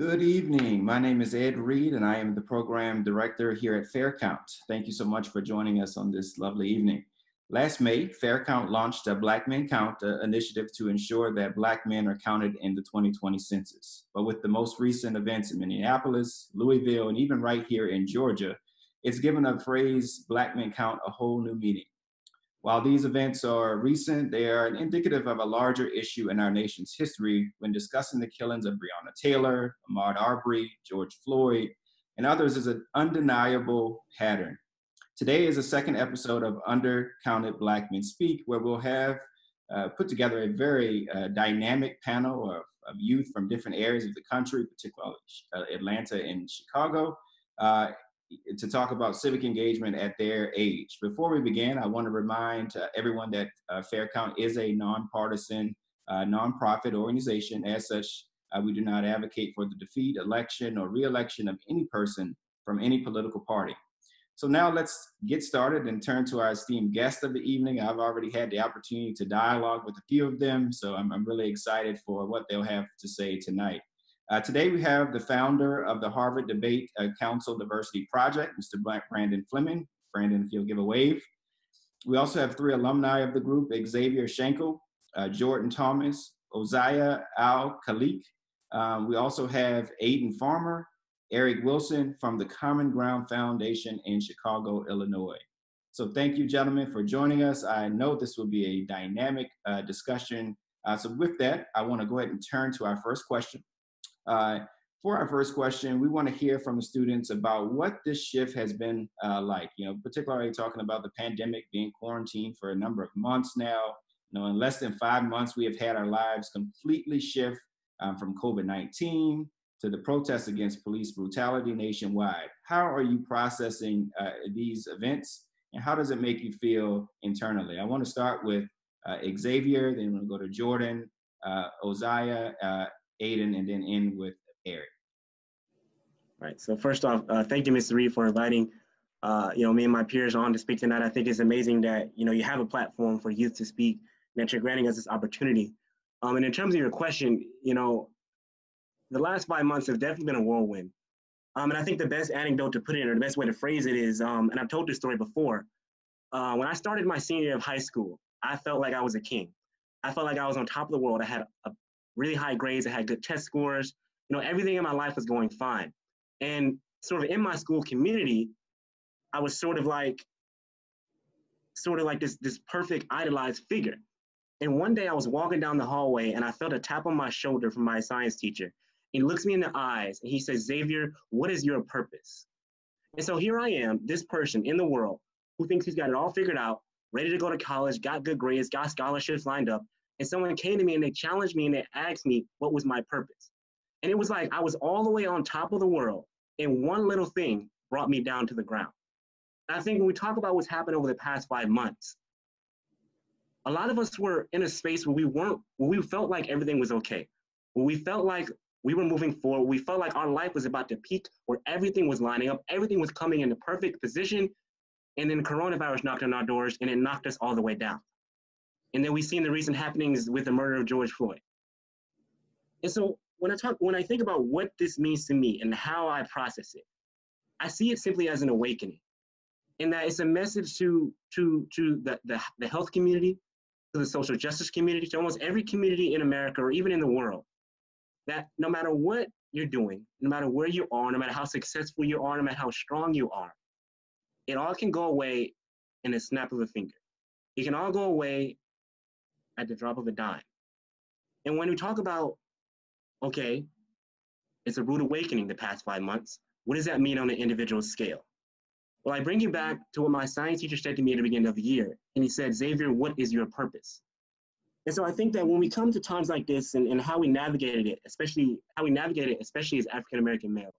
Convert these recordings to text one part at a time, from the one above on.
Good evening. My name is Ed Reed, and I am the program director here at FairCount. Thank you so much for joining us on this lovely evening. Last May, FairCount launched a Black Men Count uh, initiative to ensure that Black men are counted in the 2020 census. But with the most recent events in Minneapolis, Louisville, and even right here in Georgia, it's given the phrase Black Men Count a whole new meaning. While these events are recent, they are indicative of a larger issue in our nation's history when discussing the killings of Breonna Taylor, Ahmaud Arbery, George Floyd, and others is an undeniable pattern. Today is the second episode of Undercounted Black Men Speak, where we'll have uh, put together a very uh, dynamic panel of, of, youth from different areas of the country, particularly uh, Atlanta and Chicago, uh, to talk about civic engagement at their age. Before we begin, I want to remind uh, everyone that uh, Fair Count is a nonpartisan, uh, nonprofit organization. As such, uh, we do not advocate for the defeat, election, or reelection of any person from any political party. So now let's get started and turn to our esteemed guest of the evening. I've already had the opportunity to dialogue with a few of them, so I'm, I'm really excited for what they'll have to say tonight. Uh, today we have the founder of the Harvard Debate uh, Council Diversity Project, Mr. Brandon Fleming. Brandon, if you'll give a wave. We also have three alumni of the group, Xavier Schenkel, uh, Jordan Thomas, Oziah Al-Khaliq. Um, we also have Aiden Farmer, Eric Wilson from the Common Ground Foundation in Chicago, Illinois. So thank you, gentlemen, for joining us. I know this will be a dynamic uh, discussion. Uh, so with that, I want to go ahead and turn to our first question. Uh, for our first question, we want to hear from the students about what this shift has been uh, like. You know, particularly talking about the pandemic being quarantined for a number of months now. You know, in less than five months, we have had our lives completely shift um, from COVID-19 to the protests against police brutality nationwide. How are you processing uh, these events, and how does it make you feel internally? I want to start with uh, Xavier, then we'll go to Jordan, uh, Oziah, uh, Aiden, and then end with Eric. Right. So first off, uh, thank you, Mr. Reed, for inviting uh, you know me and my peers on to speak tonight. I think it's amazing that you know you have a platform for youth to speak, and that you're granting us this opportunity. Um, and in terms of your question, you know, the last five months have definitely been a whirlwind. Um, and I think the best anecdote to put it in, or the best way to phrase it is, um, and I've told this story before. Uh, when I started my senior year of high school, I felt like I was a king. I felt like I was on top of the world. I had a really high grades. I had good test scores. You know, everything in my life was going fine. And sort of in my school community, I was sort of like, sort of like this, this perfect idolized figure. And one day I was walking down the hallway and I felt a tap on my shoulder from my science teacher. He looks me in the eyes and he says, Xavier, what is your purpose? And so here I am, this person in the world who thinks he's got it all figured out, ready to go to college, got good grades, got scholarships lined up, and someone came to me and they challenged me and they asked me what was my purpose. And it was like I was all the way on top of the world, and one little thing brought me down to the ground. And I think when we talk about what's happened over the past five months, a lot of us were in a space where we weren't, where we felt like everything was okay, where we felt like we were moving forward, we felt like our life was about to peak, where everything was lining up, everything was coming into perfect position, and then coronavirus knocked on our doors and it knocked us all the way down. And then we've seen the recent happenings with the murder of George Floyd. And so when I talk, when I think about what this means to me and how I process it, I see it simply as an awakening. And that it's a message to to to the, the, the health community, to the social justice community, to almost every community in America or even in the world, that no matter what you're doing, no matter where you are, no matter how successful you are, no matter how strong you are, it all can go away in a snap of a finger. It can all go away at the drop of a dime. And when we talk about, okay, it's a rude awakening the past five months, what does that mean on an individual scale? Well, I bring you back to what my science teacher said to me at the beginning of the year. And he said, Xavier, what is your purpose? And so I think that when we come to times like this and, and how we navigated it, especially how we navigate it, especially as African American males,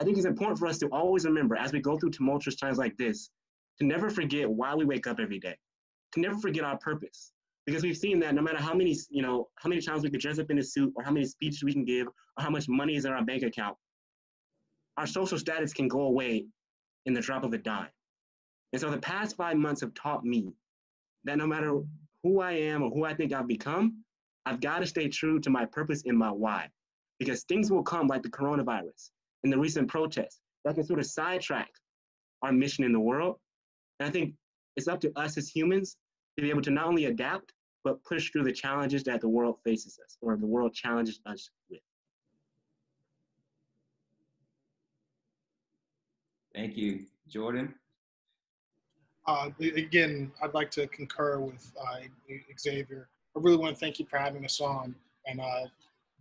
I think it's important for us to always remember as we go through tumultuous times like this, to never forget why we wake up every day, to never forget our purpose because we've seen that no matter how many you know how many times we could dress up in a suit or how many speeches we can give or how much money is in our bank account our social status can go away in the drop of a dime and so the past five months have taught me that no matter who i am or who i think i've become i've got to stay true to my purpose and my why because things will come like the coronavirus and the recent protests that can sort of sidetrack our mission in the world. And I think it's up to us as humans to be able to not only adapt, but push through the challenges that the world faces us or the world challenges us with. Thank you. Jordan? Uh, again, I'd like to concur with uh, Xavier. I really want to thank you for having us on and uh,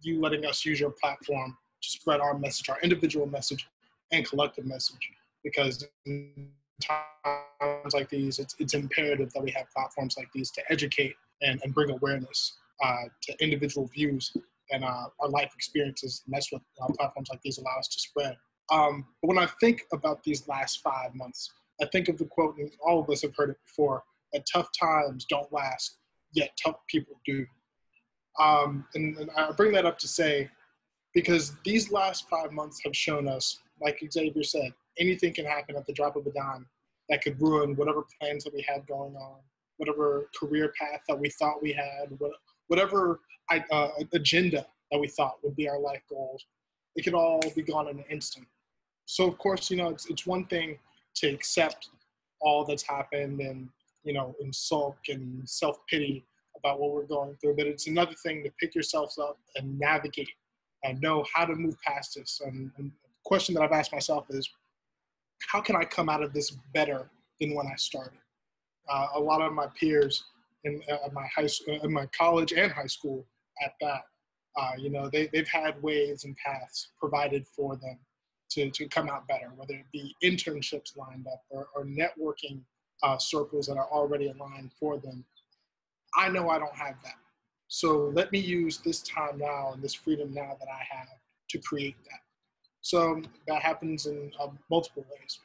you letting us use your platform to spread our message, our individual message and collective message. Because in times like these, it's, it's imperative that we have platforms like these to educate and, and bring awareness uh, to individual views and uh, our life experiences. And that's what uh, platforms like these allow us to spread. Um, but when I think about these last five months, I think of the quote, and all of us have heard it before, that tough times don't last, yet tough people do. Um, and, and I bring that up to say, because these last five months have shown us, like Xavier said, anything can happen at the drop of a dime that could ruin whatever plans that we had going on, whatever career path that we thought we had, whatever uh, agenda that we thought would be our life goals. It could all be gone in an instant. So, of course, you know, it's, it's one thing to accept all that's happened and you know and sulk and self pity about what we're going through, but it's another thing to pick yourselves up and navigate and know how to move past this. And, and the question that I've asked myself is, how can I come out of this better than when I started? Uh, a lot of my peers in uh, my high school, in my college and high school at that, uh, you know, they, they've had ways and paths provided for them to, to come out better, whether it be internships lined up or, or networking uh, circles that are already aligned for them. I know I don't have that. So let me use this time now and this freedom now that I have to create that. So that happens in uh, multiple ways.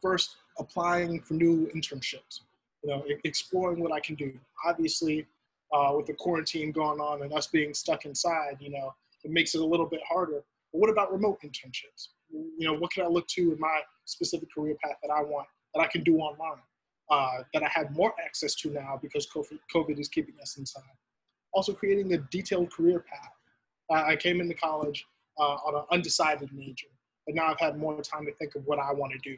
First, applying for new internships, you know, exploring what I can do. Obviously, uh, with the quarantine going on and us being stuck inside, you know, it makes it a little bit harder but what about remote internships? You know, what can I look to in my specific career path that I want that I can do online, uh, that I have more access to now because COVID, is keeping us inside. Also, creating a detailed career path. Uh, I came into college uh, on an undecided major, but now I've had more time to think of what I want to do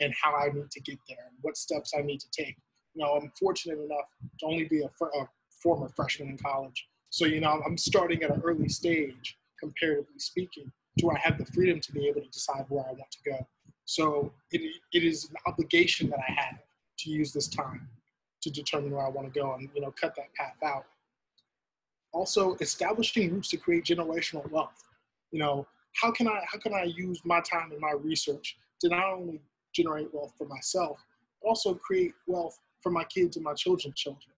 and how I need to get there and what steps I need to take. You know, I'm fortunate enough to only be a, a former freshman in college. So, you know, I'm starting at an early stage, comparatively speaking to where I have the freedom to be able to decide where I want to go. So it, it is an obligation that I have to use this time to determine where I want to go and you know cut that path out. Also, establishing roots to create generational wealth. You know, how can I how can I use my time and my research to not only generate wealth for myself, but also create wealth for my kids and my children's children.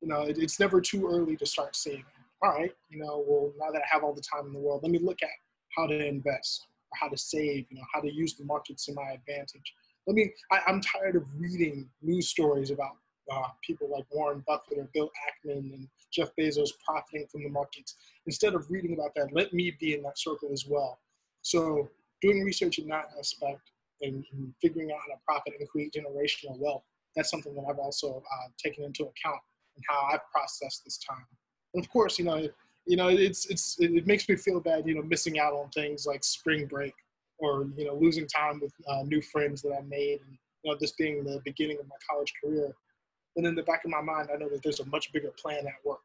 You know, it, it's never too early to start saving. All right, you know, well now that I have all the time in the world, let me look at how to invest or how to save, you know, how to use the markets to my advantage. Let me, I, am tired of reading news stories about uh, people like Warren Buffett or Bill Ackman and Jeff Bezos profiting from the markets. Instead of reading about that, let me be in that circle as well. So doing research in that aspect and, and figuring out how to profit and create generational wealth, that's something that I've also uh, taken into account in how I've processed this time. And of course, you know, you know, it's it's it makes me feel bad, you know, missing out on things like spring break or you know losing time with uh, new friends that I made, and you know this being the beginning of my college career. But in the back of my mind, I know that there's a much bigger plan at work,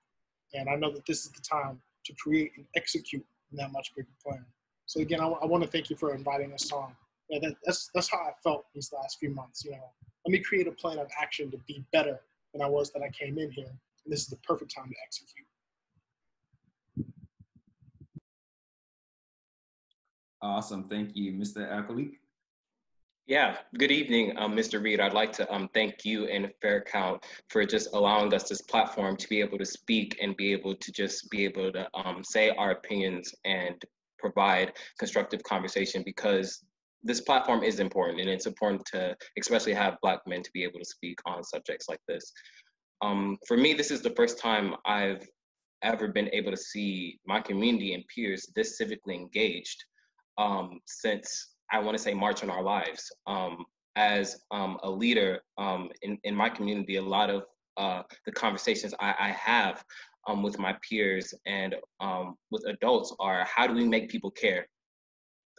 and I know that this is the time to create and execute that much bigger plan. So again, I, w- I want to thank you for inviting us on. Yeah, that, that's that's how I felt these last few months. You know, let me create a plan of action to be better than I was that I came in here, and this is the perfect time to execute. Awesome. Thank you, Mr. Al-Khaliq. Yeah, good evening, um, Mr. Reed. I'd like to um, thank you and Fair Count for just allowing us this platform to be able to speak and be able to just be able to um, say our opinions and provide constructive conversation because this platform is important and it's important to especially have Black men to be able to speak on subjects like this. Um, for me, this is the first time I've ever been able to see my community and peers this civically engaged um, since I want to say March on Our Lives. Um, as um, a leader um, in, in my community, a lot of uh, the conversations I, I have um, with my peers and with adults are how do we make people care?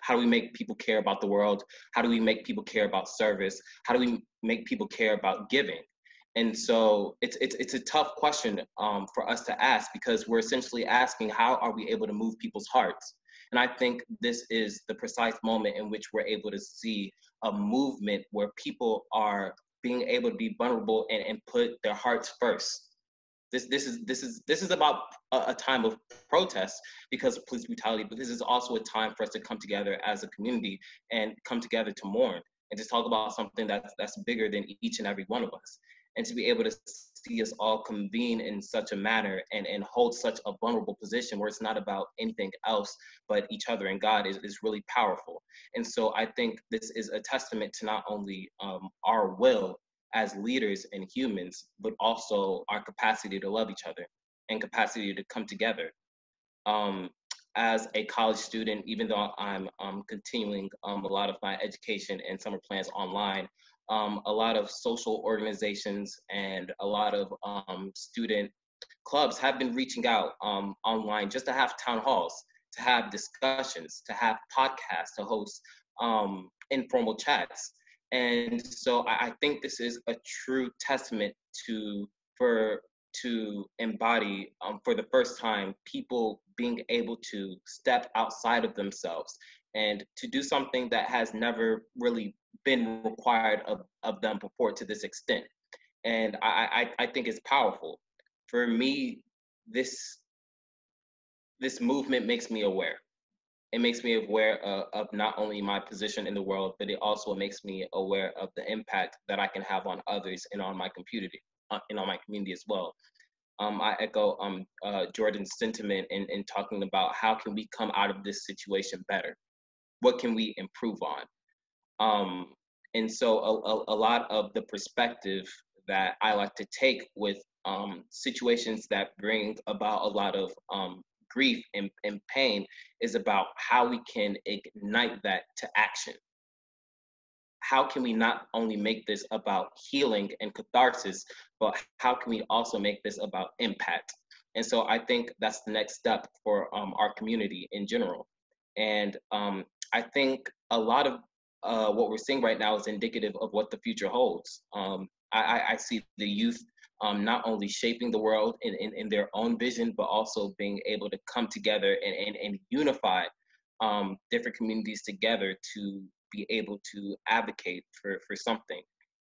How do we make people care about the world? How do we make people care about service? How do we make people care about giving? And so it's it's it's a tough question um, for us to ask because we're essentially asking how are we able to move people's hearts? And I think this is the precise moment in which we're able to see a movement where people are being able to be vulnerable and, and put their hearts first. This this is this is this is about a, a time of protest because of police brutality, but this is also a time for us to come together as a community and come together to mourn and just talk about something that's that's bigger than each and every one of us and to be able to see us all convene in such a manner and, and hold such a vulnerable position where it's not about anything else but each other and God is, is really powerful. And so I think this is a testament to not only um, our will as leaders and humans, but also our capacity to love each other and capacity to come together. Um, as a college student, even though I'm um, continuing um, a lot of my education and summer plans online, um, a lot of social organizations and a lot of um, student clubs have been reaching out um, online just to have town halls, to have discussions, to have podcasts, to host informal chats. And so I, I think this is a true testament to for to embody um, for the first time people being able to step outside of themselves and to do something that has never really been required of, of them before to this extent. And I, I, I think it's powerful. For me, this this movement makes me aware. It makes me aware of, not only my position in the world, but it also makes me aware of the impact that I can have on others and on my community, uh, and on my community as well. Um, I echo um, uh, Jordan's sentiment in, in talking about how can we come out of this situation better? What can we improve on? Um, and so a, a, a, lot of the perspective that I like to take with um, situations that bring about a lot of um, grief and, and pain is about how we can ignite that to action. How can we not only make this about healing and catharsis, but how can we also make this about impact? And so I think that's the next step for um, our community in general. And um, I think a lot of uh, what we're seeing right now is indicative of what the future holds. Um, I, I, see the youth um, not only shaping the world in, in, in, their own vision, but also being able to come together and, and, and unify um, different communities together to be able to advocate for, for something.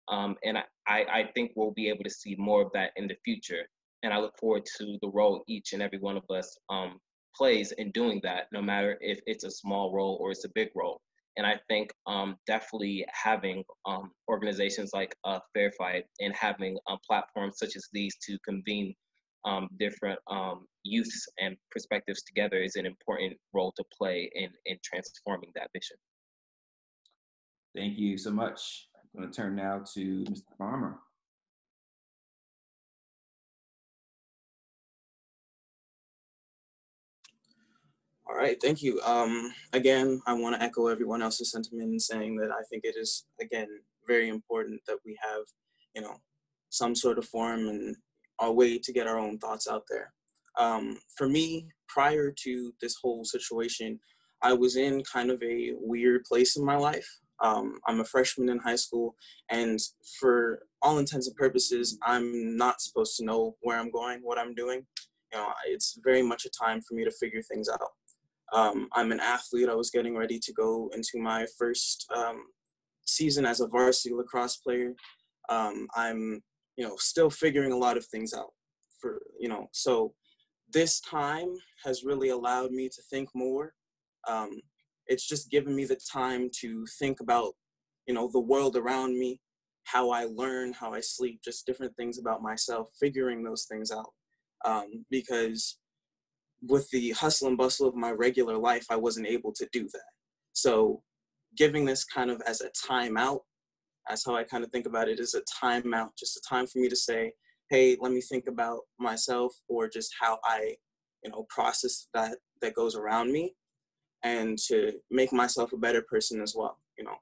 Um, and I, I think we'll be able to see more of that in the future. And I look forward to the role each and every one of us um, plays in doing that, no matter if it's a small role or it's a big role. And I think um, definitely having um, organizations like uh, Fair Fight and having uh, platforms such as these to convene um, different um, youths and perspectives together is an important role to play in, in transforming that vision. Thank you so much. I'm going to turn now to Mr. Farmer. All right, thank you. Um, again, I want to echo everyone else's sentiment in saying that I think it is, again, very important that we have, you know, some sort of forum and a way to get our own thoughts out there. Um, for me, prior to this whole situation, I was in kind of a weird place in my life. Um, I'm a freshman in high school, and for all intents and purposes, I'm not supposed to know where I'm going, what I'm doing. You know, it's very much a time for me to figure things out. Um, I'm an athlete. I was getting ready to go into my first um, season as a varsity lacrosse player. Um, I'm, you know, still figuring a lot of things out. For you know, so this time has really allowed me to think more. Um, it's just given me the time to think about, you know, the world around me, how I learn, how I sleep, just different things about myself, figuring those things out. Um, because with the hustle and bustle of my regular life, I wasn't able to do that. So giving this kind of as a timeout, that's how I kind of think about it, is a timeout, just a time for me to say, hey, let me think about myself or just how I, you know, process that that goes around me and to make myself a better person as well. You know,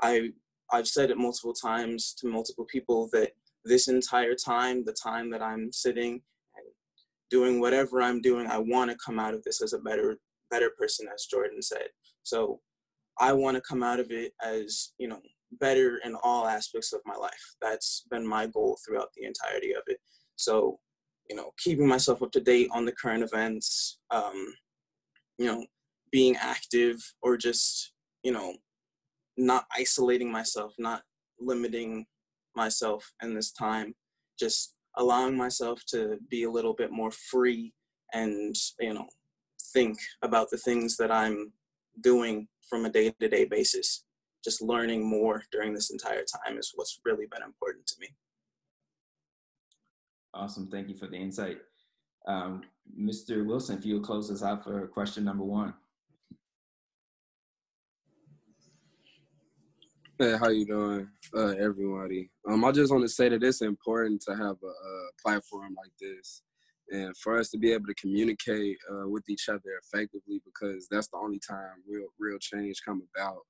I I've said it multiple times to multiple people that this entire time, the time that I'm sitting doing whatever I'm doing, I want to come out of this as a better better person, as Jordan said. So I want to come out of it as you know better in all aspects of my life. That's been my goal throughout the entirety of it. So you know, keeping myself up to date on the current events, um, you know, being active or just you know not isolating myself, not limiting myself in this time, just allowing myself to be a little bit more free and, you know, think about the things that I'm doing from a day to day basis. Just learning more during this entire time is what's really been important to me. Awesome. Thank you for the insight. Um, Mr. Wilson, if you'll close us out for question number one. Hey, how you doing, uh, everybody? Um, I just want to say that it's important to have a, a, platform like this, and for us to be able to communicate uh, with each other effectively, because that's the only time real, real change come about.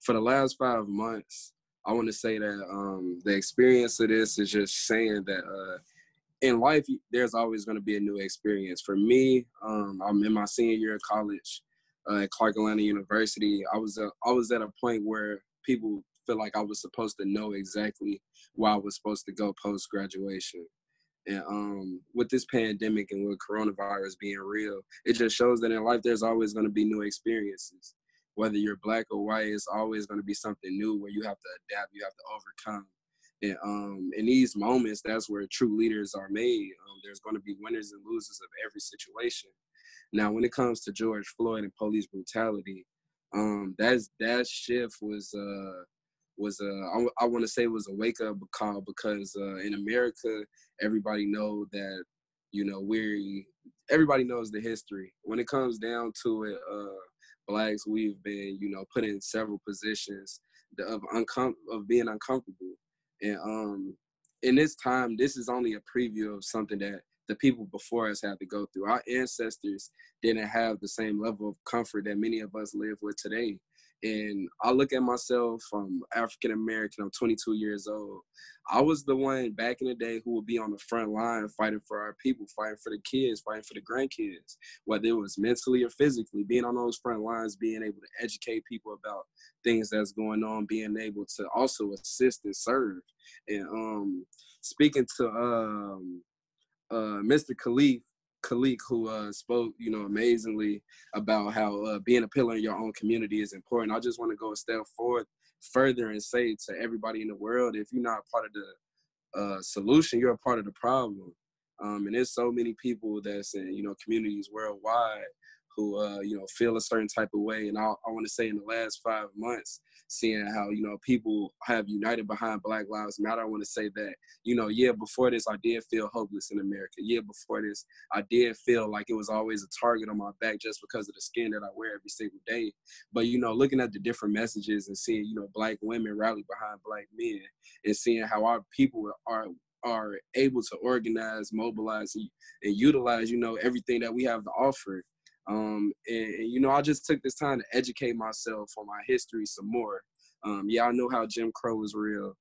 For the last five months, I want to say that um, the experience of this is just saying that uh, in life, there's always going to be a new experience. For me, um, I'm in my senior year of college uh, at Clark Atlanta University. I was a, I was at a point where people feel like I was supposed to know exactly where I was supposed to go post graduation. And um, with this pandemic and with coronavirus being real, it just shows that in life there's always going to be new experiences. Whether you're black or white, it's always going to be something new where you have to adapt, you have to overcome. And um, in these moments, that's where true leaders are made. Um, there's going to be winners and losers of every situation. Now, when it comes to George Floyd and police brutality, um, that's that shift was uh, was a I, I want to say was a wake up call because uh, in America everybody know that you know we're everybody knows the history. When it comes down to it uh, blacks we've been you know put in several positions of uncom- of being uncomfortable. And um in this time this is only a preview of something that the people before us had to go through our ancestors didn't have the same level of comfort that many of us live with today and I look at myself I'm African American, I'm 22 years old. I was the one back in the day who would be on the front line fighting for our people, fighting for the kids, fighting for the grandkids, whether it was mentally or physically, being on those front lines, being able to educate people about things that's going on, being able to also assist and serve. And um, speaking to um, uh, Mr. Khalif, Khalik, who uh, spoke, you know, amazingly about how uh, being a pillar in your own community is important. I just want to go a step forward further and say to everybody in the world, if you're not part of the uh, solution, you're a part of the problem. Um, and there's so many people that's in, you know, communities worldwide who uh, you know feel a certain type of way. And I, I want to say in the last five months, seeing how you know people have united behind Black Lives Matter, I want to say that you know yeah before this I did feel hopeless in America. Yeah before this I did feel like it was always a target on my back just because of the skin that I wear every single day. But you know looking at the different messages and seeing you know Black women rally behind Black men and seeing how our people are are able to organize, mobilize, and, and utilize, you know, everything that we have to offer. Um, and, and, you know, I just took this time to educate myself on my history some more. Um, yeah, I know how Jim Crow was real.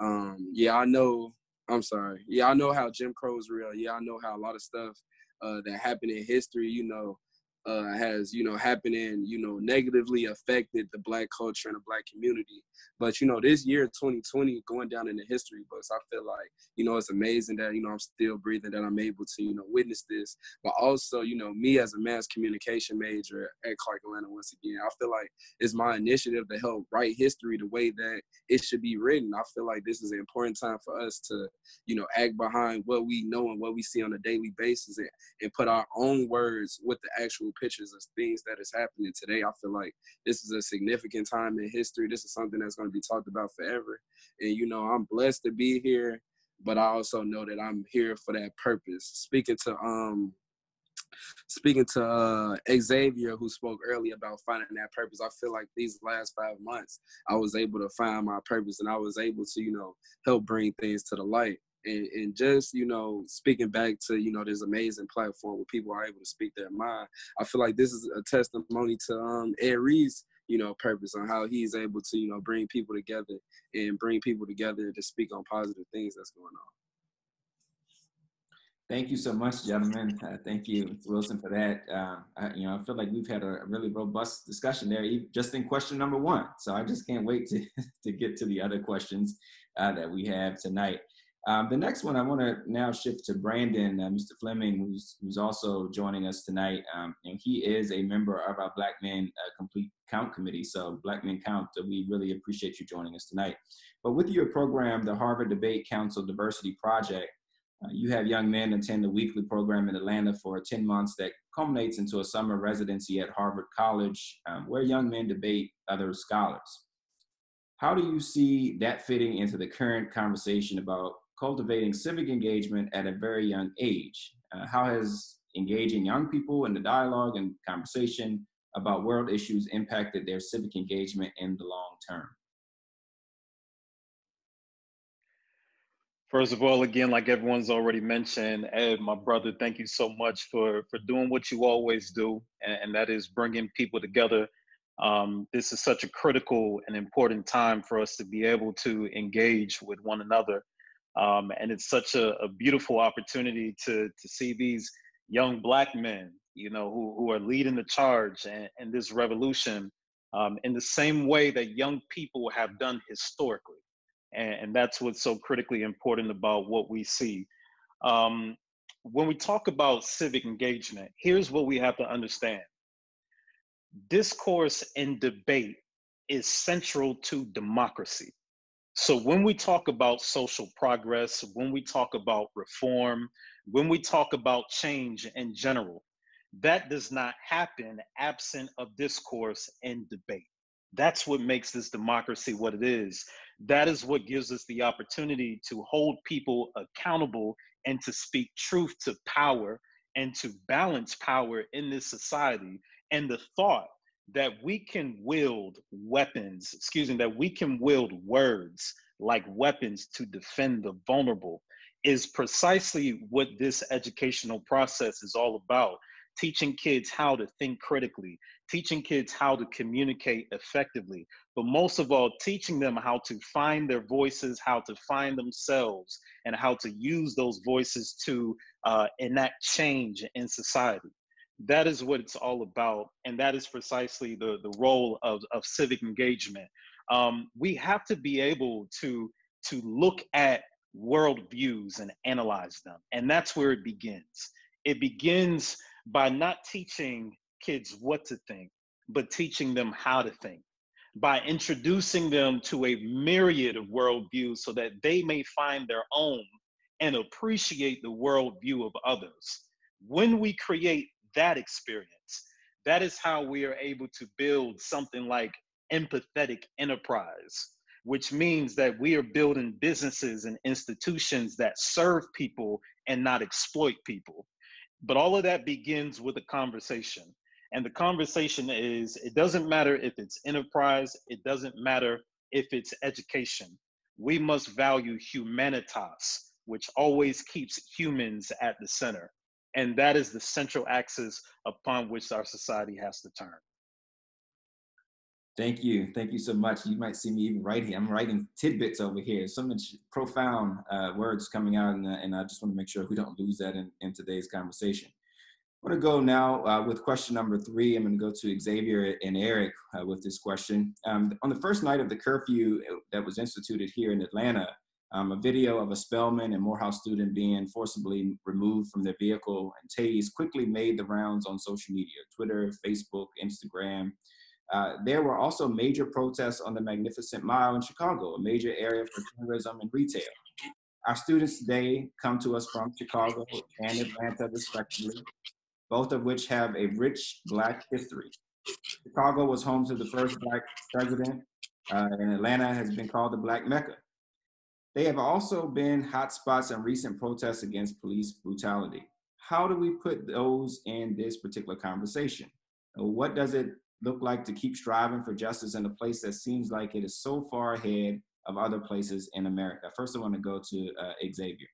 Um, yeah, I know. I'm sorry. Yeah, I know how Jim Crow is real. Yeah, I know how a lot of stuff uh, that happened in history, you know, uh, has you know happened and you know negatively affected the black culture and the black community. But you know this year 2020 going down in the history books i feel like you know it's amazing that you know i'm still breathing that i'm able to you know witness this. But also you know me as a mass communication major at clark atlanta once again i feel like it's my initiative to help write history the way that it should be written. I feel like this is an important time for us to you know act behind what we know and what we see on a daily basis and, and put our own words with the actual pictures of things that is happening today. I feel like this is a significant time in history. This is something that's going to be talked about forever. And you know, I'm blessed to be here, but I also know that I'm here for that purpose. Speaking to um speaking to uh, Xavier, who spoke earlier about finding that purpose, I feel like these last five months, I was able to find my purpose and I was able to, you know, help bring things to the light and, and just you know speaking back to you know this amazing platform where people are able to speak their mind i feel like this is a testimony to um you know purpose on how he's able to you know bring people together and bring people together to speak on positive things that's going on Thank you so much, gentlemen. Uh, thank you, Wilson, for that. Uh, I, you know, I feel like we've had a really robust discussion there, just in question number one. So I just can't wait to, to get to the other questions uh, that we have tonight. Um, the next one, I want to now shift to Brandon, uh, Mr. Fleming, who's, who's also joining us tonight. Um, and he is a member of our Black Men uh, Complete Count Committee. So Black Men Count, uh, we really appreciate you joining us tonight. But with your program, the Harvard Debate Council Diversity Project, uh, you have young men attend a weekly program in Atlanta for 10 months that culminates into a summer residency at Harvard College, um, where young men debate other scholars. How do you see that fitting into the current conversation about cultivating civic engagement at a very young age? Uh, how has engaging young people in the dialogue and conversation about world issues impacted their civic engagement in the long term? First of all, again, like everyone's already mentioned, Ed, my brother, thank you so much for for doing what you always do, and, and that is bringing people together. Um, this is such a critical and important time for us to be able to engage with one another, um, and it's such a, a, beautiful opportunity to to see these young black men, you know, who who are leading the charge and, and this revolution um, in the same way that young people have done historically and, and that's what's so critically important about what we see. Um, when we talk about civic engagement, here's what we have to understand discourse and debate is central to democracy. So when we talk about social progress, when we talk about reform, when we talk about change in general, that does not happen absent of discourse and debate. That's what makes this democracy what it is that is what gives us the opportunity to hold people accountable and to speak truth to power and to balance power in this society. And the thought that we can wield weapons, excuse me, that we can wield words like weapons to defend the vulnerable is precisely what this educational process is all about. Teaching kids how to think critically, teaching kids how to communicate effectively, but most of all, teaching them how to find their voices, how to find themselves, and how to use those voices to uh, enact change in society. That is what it's all about, and that is precisely the, the role of, of civic engagement. Um, we have to be able to, to look at worldviews and analyze them, and that's where it begins. It begins by not teaching kids what to think, but teaching them how to think by introducing them to a myriad of worldviews so that they may find their own and appreciate the worldview of others. When we create that experience, that is how we are able to build something like empathetic enterprise, which means that we are building businesses and institutions that serve people and not exploit people. But all of that begins with a conversation. And the conversation is it doesn't matter if it's enterprise, it doesn't matter if it's education. We must value humanitas, which always keeps humans at the center. And that is the central axis upon which our society has to turn. Thank you. Thank you so much. You might see me even writing. I'm writing tidbits over here. So much profound uh, words coming out, and, uh, and I just want to make sure we don't lose that in, in today's conversation. I'm going to go now uh, with question number three. I'm going to go to Xavier and Eric uh, with this question. Um, on the first night of the curfew uh, that was instituted here in Atlanta, um, a video of a Spelman and Morehouse student being forcibly removed from their vehicle and tased quickly made the rounds on social media, Twitter, Facebook, Instagram. Uh, there were also major protests on the Magnificent Mile in Chicago, a major area for tourism and retail. Our students today come to us from Chicago and Atlanta, respectively, both of which have a rich Black history. Chicago was home to the first Black president, uh, and Atlanta has been called the Black Mecca. They have also been hotspots in recent protests against police brutality. How do we put those in this particular conversation? What does it look like to keep striving for justice in a place that seems like it is so far ahead of other places in America? First, I want to go to uh, Xavier.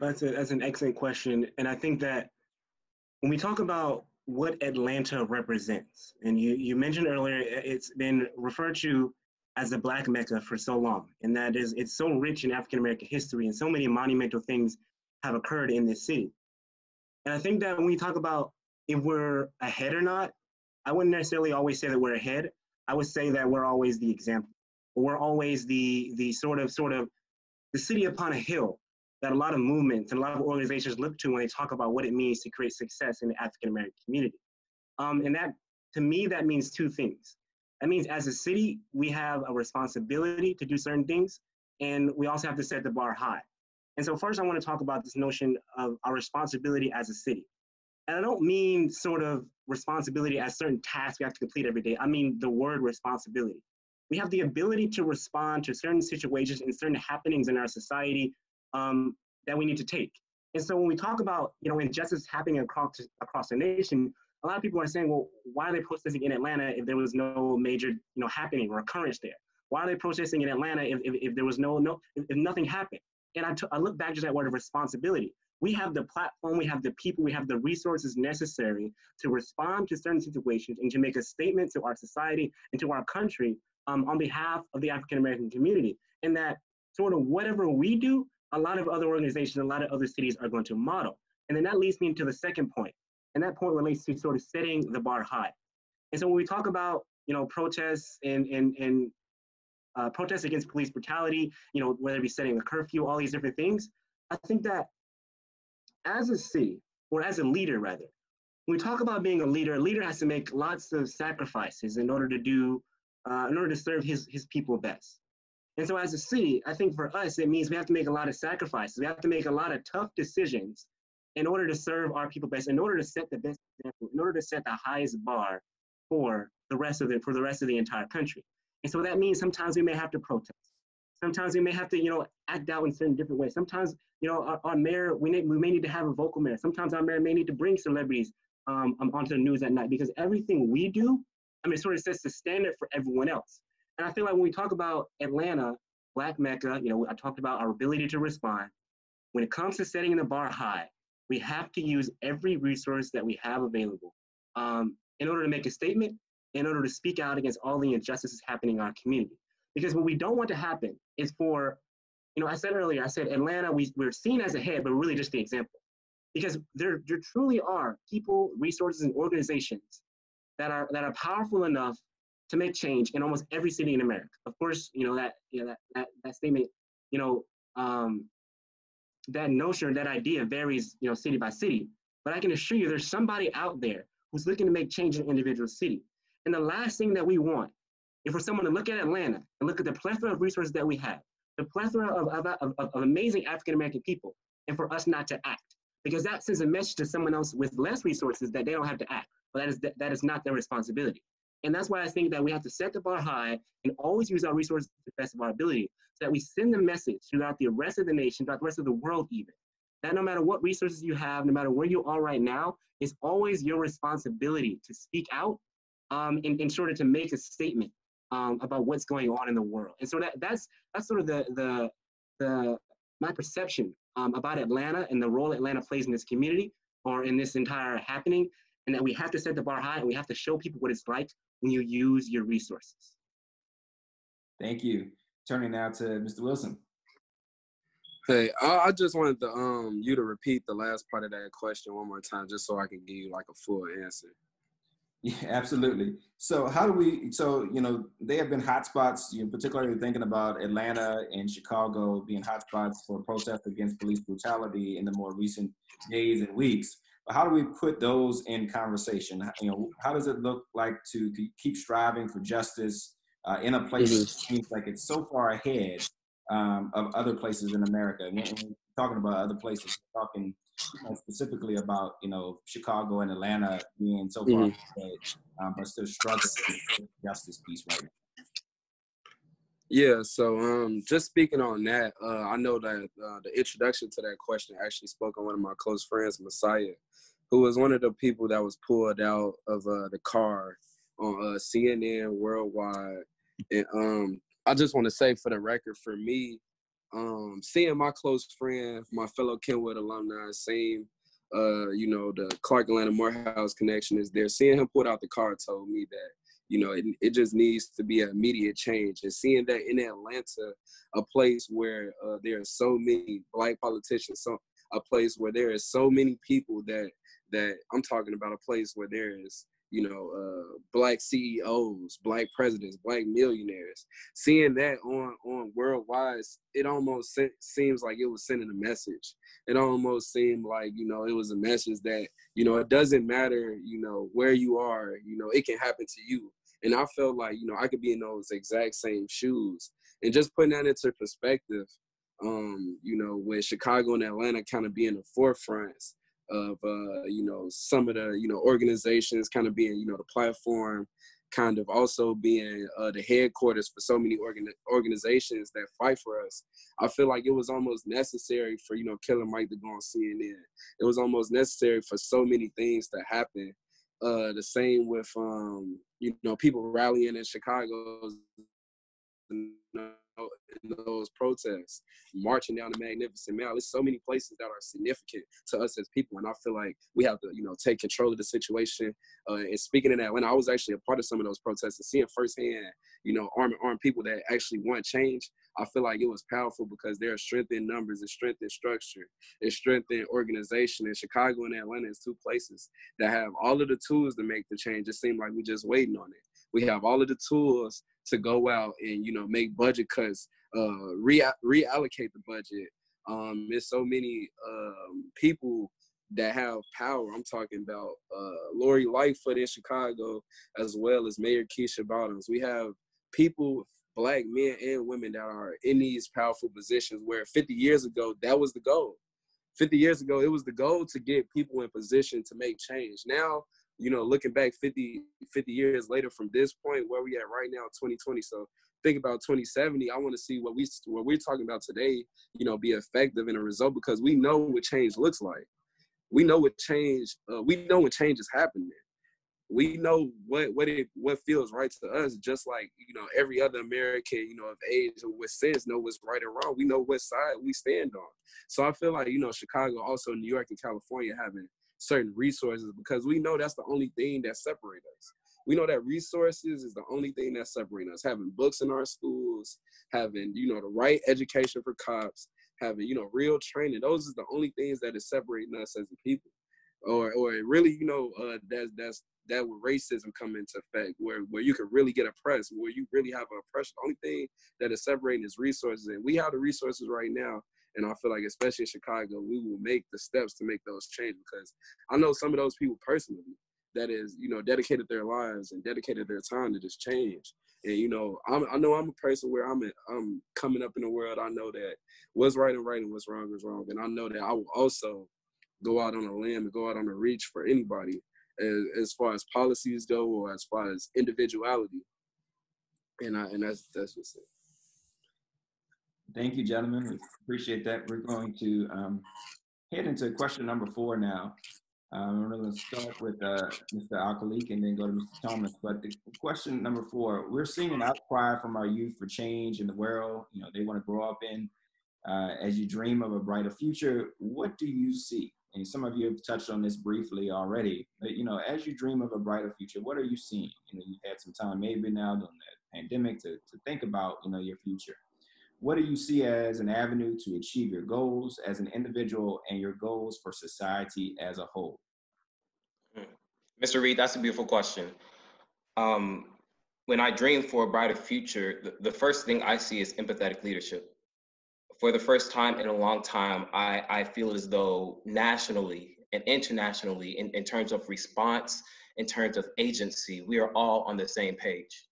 That's, a, that's an excellent question. And I think that when we talk about what Atlanta represents, and you, you mentioned earlier, it's been referred to as a Black Mecca for so long, and that is it's so rich in African American history and so many monumental things have occurred in this city. And I think that when we talk about if we're ahead or not, I wouldn't necessarily always say that we're ahead. I would say that we're always the example. We're always the the sort of sort of the city upon a hill that a lot of movements and a lot of organizations look to when they talk about what it means to create success in the African American community. Um, and that, to me, that means two things. That means as a city, we have a responsibility to do certain things, and we also have to set the bar high. And so, first, I want to talk about this notion of our responsibility as a city. And I don't mean sort of responsibility as certain tasks we have to complete every day. I mean the word responsibility. We have the ability to respond to certain situations and certain happenings in our society um, that we need to take. And so when we talk about, you know, injustice happening across across the nation, a lot of people are saying, well, why are they protesting in Atlanta if there was no major, you know, happening or occurrence there? Why are they protesting in Atlanta if, if, if there was no, no if, if nothing happened? And I, I look back to that word of responsibility. We have the platform, we have the people, we have the resources necessary to respond to certain situations and to make a statement to our society and to our country um, on behalf of the African American community. And that sort of whatever we do, a lot of other organizations, a lot of other cities are going to model. And then that leads me into the second point. And that point relates to sort of setting the bar high. And so when we talk about, you know, protests and, and, and uh, protests against police brutality, you know, whether it be setting a curfew, all these different things, I think that as a city, or as a leader rather, when we talk about being a leader, a leader has to make lots of sacrifices in order to do, uh, in order to serve his, his people best. And so as a city, I think for us, it means we have to make a lot of sacrifices. We have to make a lot of tough decisions in order to serve our people best, in order to set the best example, in order to set the highest bar for the rest of the for the rest of the entire country. And so that means sometimes we may have to protest. Sometimes we may have to, you know, act out in certain different ways. Sometimes, you know, our, our mayor, we, need, we may need to have a vocal mayor. Sometimes our mayor may need to bring celebrities um, um, onto the news at night because everything we do, I mean, it sort of sets the standard for everyone else. And I feel like when we talk about Atlanta, Black Mecca, you know, I talked about our ability to respond. When it comes to setting the bar high, we have to use every resource that we have available um, in order to make a statement, in order to speak out against all the injustices happening in our community. Because what we don't want to happen is for, you know, I said earlier, I said Atlanta, we, we're seen as a head, but really just the example. Because there, there truly are people, resources, and organizations that are, that are powerful enough to make change in almost every city in America. Of course, you know that you know that that, that statement, you know, um, that notion or that idea varies, you know, city by city. But I can assure you, there's somebody out there who's looking to make change in an individual city. And the last thing that we want is for someone to look at Atlanta and look at the plethora of resources that we have, the plethora of, of, of, of amazing African American people, and for us not to act. Because that sends a message to someone else with less resources that they don't have to act. But that is, that is not their responsibility. And that's why I think that we have to set the bar high and always use our resources to the best of our ability so that we send the message throughout the rest of the nation, throughout the rest of the world even, that no matter what resources you have, no matter where you are right now, it's always your responsibility to speak out um, in, in order to make a statement um, about what's going on in the world. And so that, that's, that's sort of the, the, the, my perception um, about Atlanta and the role Atlanta plays in this community or in this entire happening and that we have to set the bar high and we have to show people what it's like when you use your resources. Thank you. Turning now to Mr. Wilson. Hey, I, just wanted to, um you to repeat the last part of that question one more time, just so I can give you like a full answer. Yeah, absolutely. So how do we? So you know, they have been hotspots. You know, particularly thinking about Atlanta and Chicago being hotspots for protests against police brutality in the more recent days and weeks. How do we put those in conversation? You know, how does it look like to keep striving for justice uh, in a place mm-hmm. that seems like it's so far ahead um, of other places in America? And when talking about other places, talking you know, specifically about you know Chicago and Atlanta being so far mm-hmm. ahead, um, but still struggling with justice piece right now. Yeah, so um, just speaking on that, uh, I know that uh, the introduction to that question actually spoke on one of my close friends, Messiah, who was one of the people that was pulled out of uh, the car on uh, CNN worldwide. And um, I just want to say, for the record, for me, um, seeing my close friend, my fellow Kenwood alumni, seeing uh, you know the Clark Atlanta Morehouse connection is there. Seeing him pull out the car told me that you know, it, it just needs to be an immediate change. And seeing that in Atlanta, a place where uh, there are so many black politicians, so a place where there are so many people that that I'm talking about a place where there is you know, uh, black CEOs, black presidents, black millionaires. Seeing that on on worldwide, it almost se- seems like it was sending a message. It almost seemed like you know it was a message that you know it doesn't matter you know where you are, you know it can happen to you. And I felt like you know I could be in those exact same shoes. And just putting that into perspective, um, you know, with Chicago and Atlanta kind of being the forefronts of uh, you know some of the you know organizations kind of being you know the platform kind of also being uh, the headquarters for so many organ- organizations that fight for us. I feel like it was almost necessary for you know Killer Mike to go on CNN. It was almost necessary for so many things to happen. Uh, the same with um, you know people rallying in Chicago in those protests, marching down the Magnificent Mile. There's so many places that are significant to us as people, and I feel like we have to, you know, take control of the situation. Uh, and speaking in that, when I was actually a part of some of those protests and seeing firsthand, you know, arm armed armed people that actually want change, I feel like it was powerful because there are strength in numbers, and strength in structure, and strength in organization. And Chicago and Atlanta is two places that have all of the tools to make the change. It seems like we're just waiting on it. We have all of the tools to go out and you know make budget cuts, uh, re- reallocate the budget. Um, there's so many um, people that have power. I'm talking about uh, Lori Lightfoot in Chicago, as well as Mayor Keisha Bottoms. We have people, black men and women, that are in these powerful positions. Where 50 years ago, that was the goal. 50 years ago, it was the goal to get people in position to make change. Now you know, looking back 50, 50 years later from this point where we at right now, 2020. So think about 2070. I want to see what we what we're talking about today, you know, be effective in a result because we know what change looks like. We know what change. Uh, we know what change is happening. We know what what it what feels right to us, just like you know every other American, you know, of age or with sense know what's right and wrong. We know what side we stand on. So I feel like you know Chicago, also New York and California having certain resources because we know that's the only thing that separates us. We know that resources is the only thing that separates us. Having books in our schools, having, you know, the right education for cops, having, you know, real training. Those is the only things that is separating us as a people. Or or really, you know, uh that's that's that with racism come into effect, where where you can really get oppressed, where you really have oppression. The only thing that is separating is resources, and we have the resources right now and I feel like, especially in Chicago, we will make the steps to make those changes because I know some of those people personally that is, you know, dedicated their lives and dedicated their time to this change. And you know, I'm, i know I'm a person where I'm, I'm coming up in the world. I know that what's right and right and what's wrong is wrong, and I know that I will also go out on a limb and go out on a reach for anybody as, as far as policies go or as far as individuality. And I, and that's that's just it. Thank you, gentlemen. We appreciate that. We're going to um, head into question number four now. Um, we're going to start with uh, Mr. Al-Khaliq and then go to Mr. Thomas. But the question number four, we're seeing an outcry from our youth for change in the world. You know, they want to grow up in. Uh, as you dream of a brighter future, what do you see? And some of you have touched on this briefly already. But you know, as you dream of a brighter future, what are you seeing? You know, you've had some time maybe now during the pandemic to, to think about you know your future what do you see as an avenue to achieve your goals as an individual and your goals for society as a whole? Mr. Hmm. Reed, that's a beautiful question. Um, when I dream for a brighter future, the, the, first thing I see is empathetic leadership. For the first time in a long time, I, I feel as though nationally and internationally, in, in terms of response, in terms of agency, we are all on the same page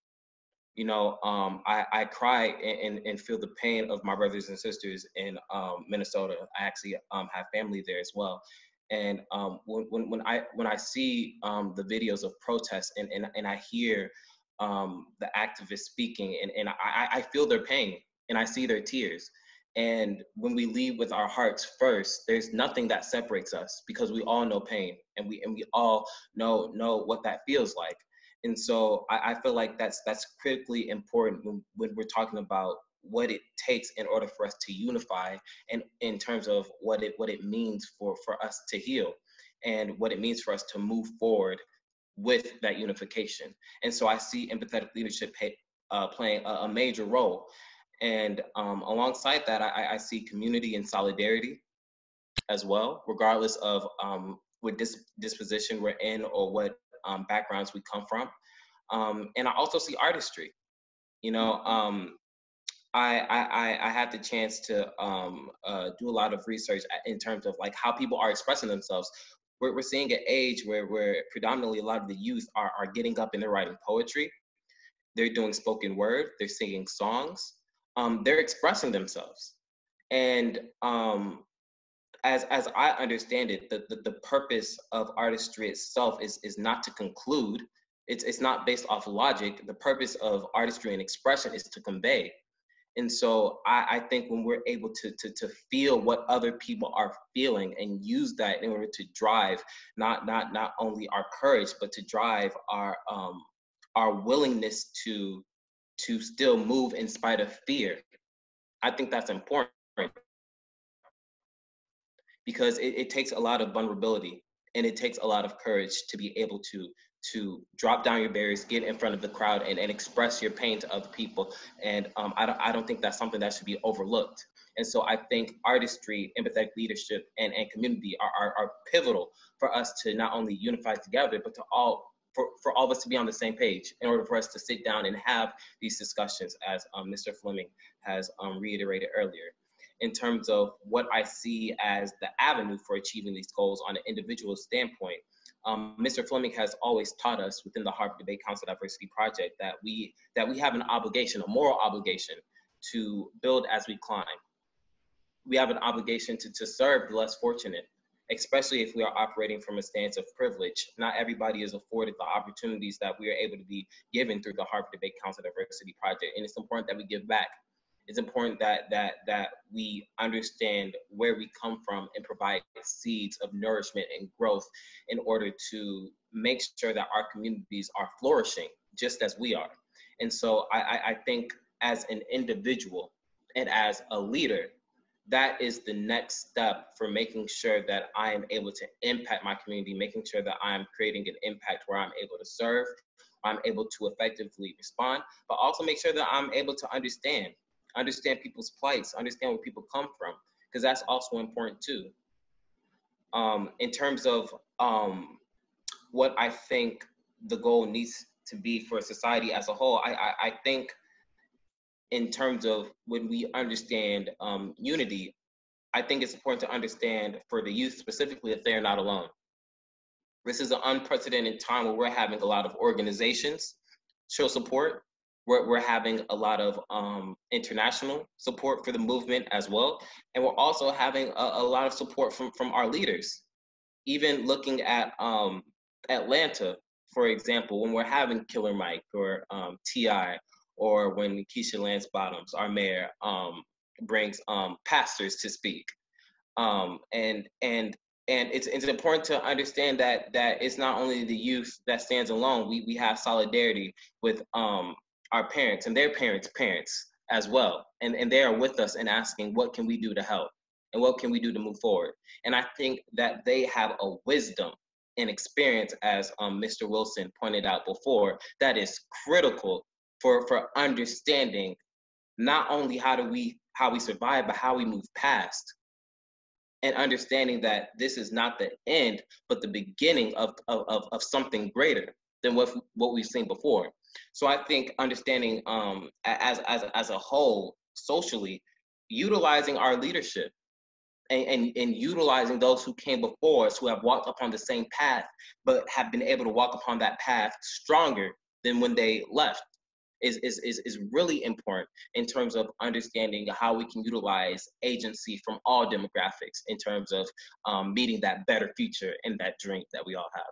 you know, um, I, I cry and, and, feel the pain of my brothers and sisters in um, Minnesota. I actually um, have family there as well. And um, when, when, when, I when I see um, the videos of protests and, and, and I hear um, the activists speaking and, and I, I feel their pain and I see their tears. And when we leave with our hearts first, there's nothing that separates us because we all know pain and we and we all know know what that feels like. And so I, I feel like that's that's critically important when, when we're talking about what it takes in order for us to unify and in terms of what it what it means for for us to heal and what it means for us to move forward with that unification. And so i see empathetic leadership pay, uh, playing a, a, major role. And um, alongside that I, I see community and solidarity as well, regardless of um, what dis- disposition we're in or what um, backgrounds we come from. Um, and I also see artistry. You know, um, I, I, I had the chance to um, uh, do a lot of research in terms of like how people are expressing themselves. We're, we're seeing an age where, where predominantly a lot of the youth are, are getting up and they're writing poetry. They're doing spoken word. They're singing songs. Um, they're expressing themselves. And um, as as I understand it, the, the, the purpose of artistry itself is is not to conclude. It's it's not based off logic. The purpose of artistry and expression is to convey. And so I, I think when we're able to, to to feel what other people are feeling and use that in order to drive not not not only our courage, but to drive our um our willingness to to still move in spite of fear. I think that's important because it, it takes a lot of vulnerability and it takes a lot of courage to be able to to drop down your barriers, get in front of the crowd, and, and express your pain to other people. And um, I, don't, I don't think that's something that should be overlooked. And so I think artistry, empathetic leadership, and, and community are, are, are pivotal for us to not only unify together, but to all for, for all of us to be on the same page in order for us to sit down and have these discussions, as um, Mr. Fleming has um, reiterated earlier in terms of what I see as the avenue for achieving these goals on an individual standpoint. Um, Mr. Fleming has always taught us within the Harvard Debate Council Diversity Project that we that we have an obligation, a moral obligation, to build as we climb. We have an obligation to, to serve the less fortunate, especially if we are operating from a stance of privilege. Not everybody is afforded the opportunities that we are able to be given through the Harvard Debate Council Diversity Project, and it's important that we give back it's important that that that we understand where we come from and provide seeds of nourishment and growth in order to make sure that our communities are flourishing just as we are. And so i i think as an individual and as a leader that is the next step for making sure that I am able to impact my community, making sure that I am creating an impact where I'm able to serve, I'm able to effectively respond, but also make sure that I'm able to understand understand people's plights, understand where people come from, because that's also important too. Um, in terms of um, what I think the goal needs to be for society as a whole, I, I, I think in terms of when we understand um, unity, I think it's important to understand for the youth specifically that they are not alone. This is an unprecedented time where we're having a lot of organizations show support we're, we're having a lot of um, international support for the movement as well. And we're also having a, a lot of support from, from our leaders. Even looking at um, Atlanta, for example, when we're having Killer Mike or um, T.I., or when Keisha Lance Bottoms, our mayor, um, brings um, pastors to speak. Um, and and and it's it's important to understand that that it's not only the youth that stands alone. We we have solidarity with um our parents and their parents' parents as well. And, and they are with us and asking, what can we do to help? And what can we do to move forward? And I think that they have a wisdom and experience, as um, Mr. Wilson pointed out before, that is critical for, for understanding not only how do we how we survive, but how we move past. And understanding that this is not the end, but the beginning of, of, of something greater than what, what we've seen before. So I think understanding um, as, as, as a whole, socially, utilizing our leadership and, and, and, utilizing those who came before us who have walked upon the same path, but have been able to walk upon that path stronger than when they left is, is, is, really important in terms of understanding how we can utilize agency from all demographics in terms of um, meeting that better future and that dream that we all have.